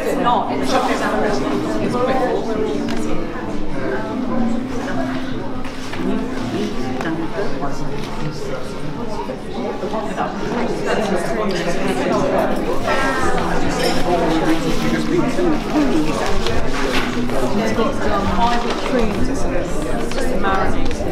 It's not. It's It's quick. It's got um, Ivy cream to sort of marinate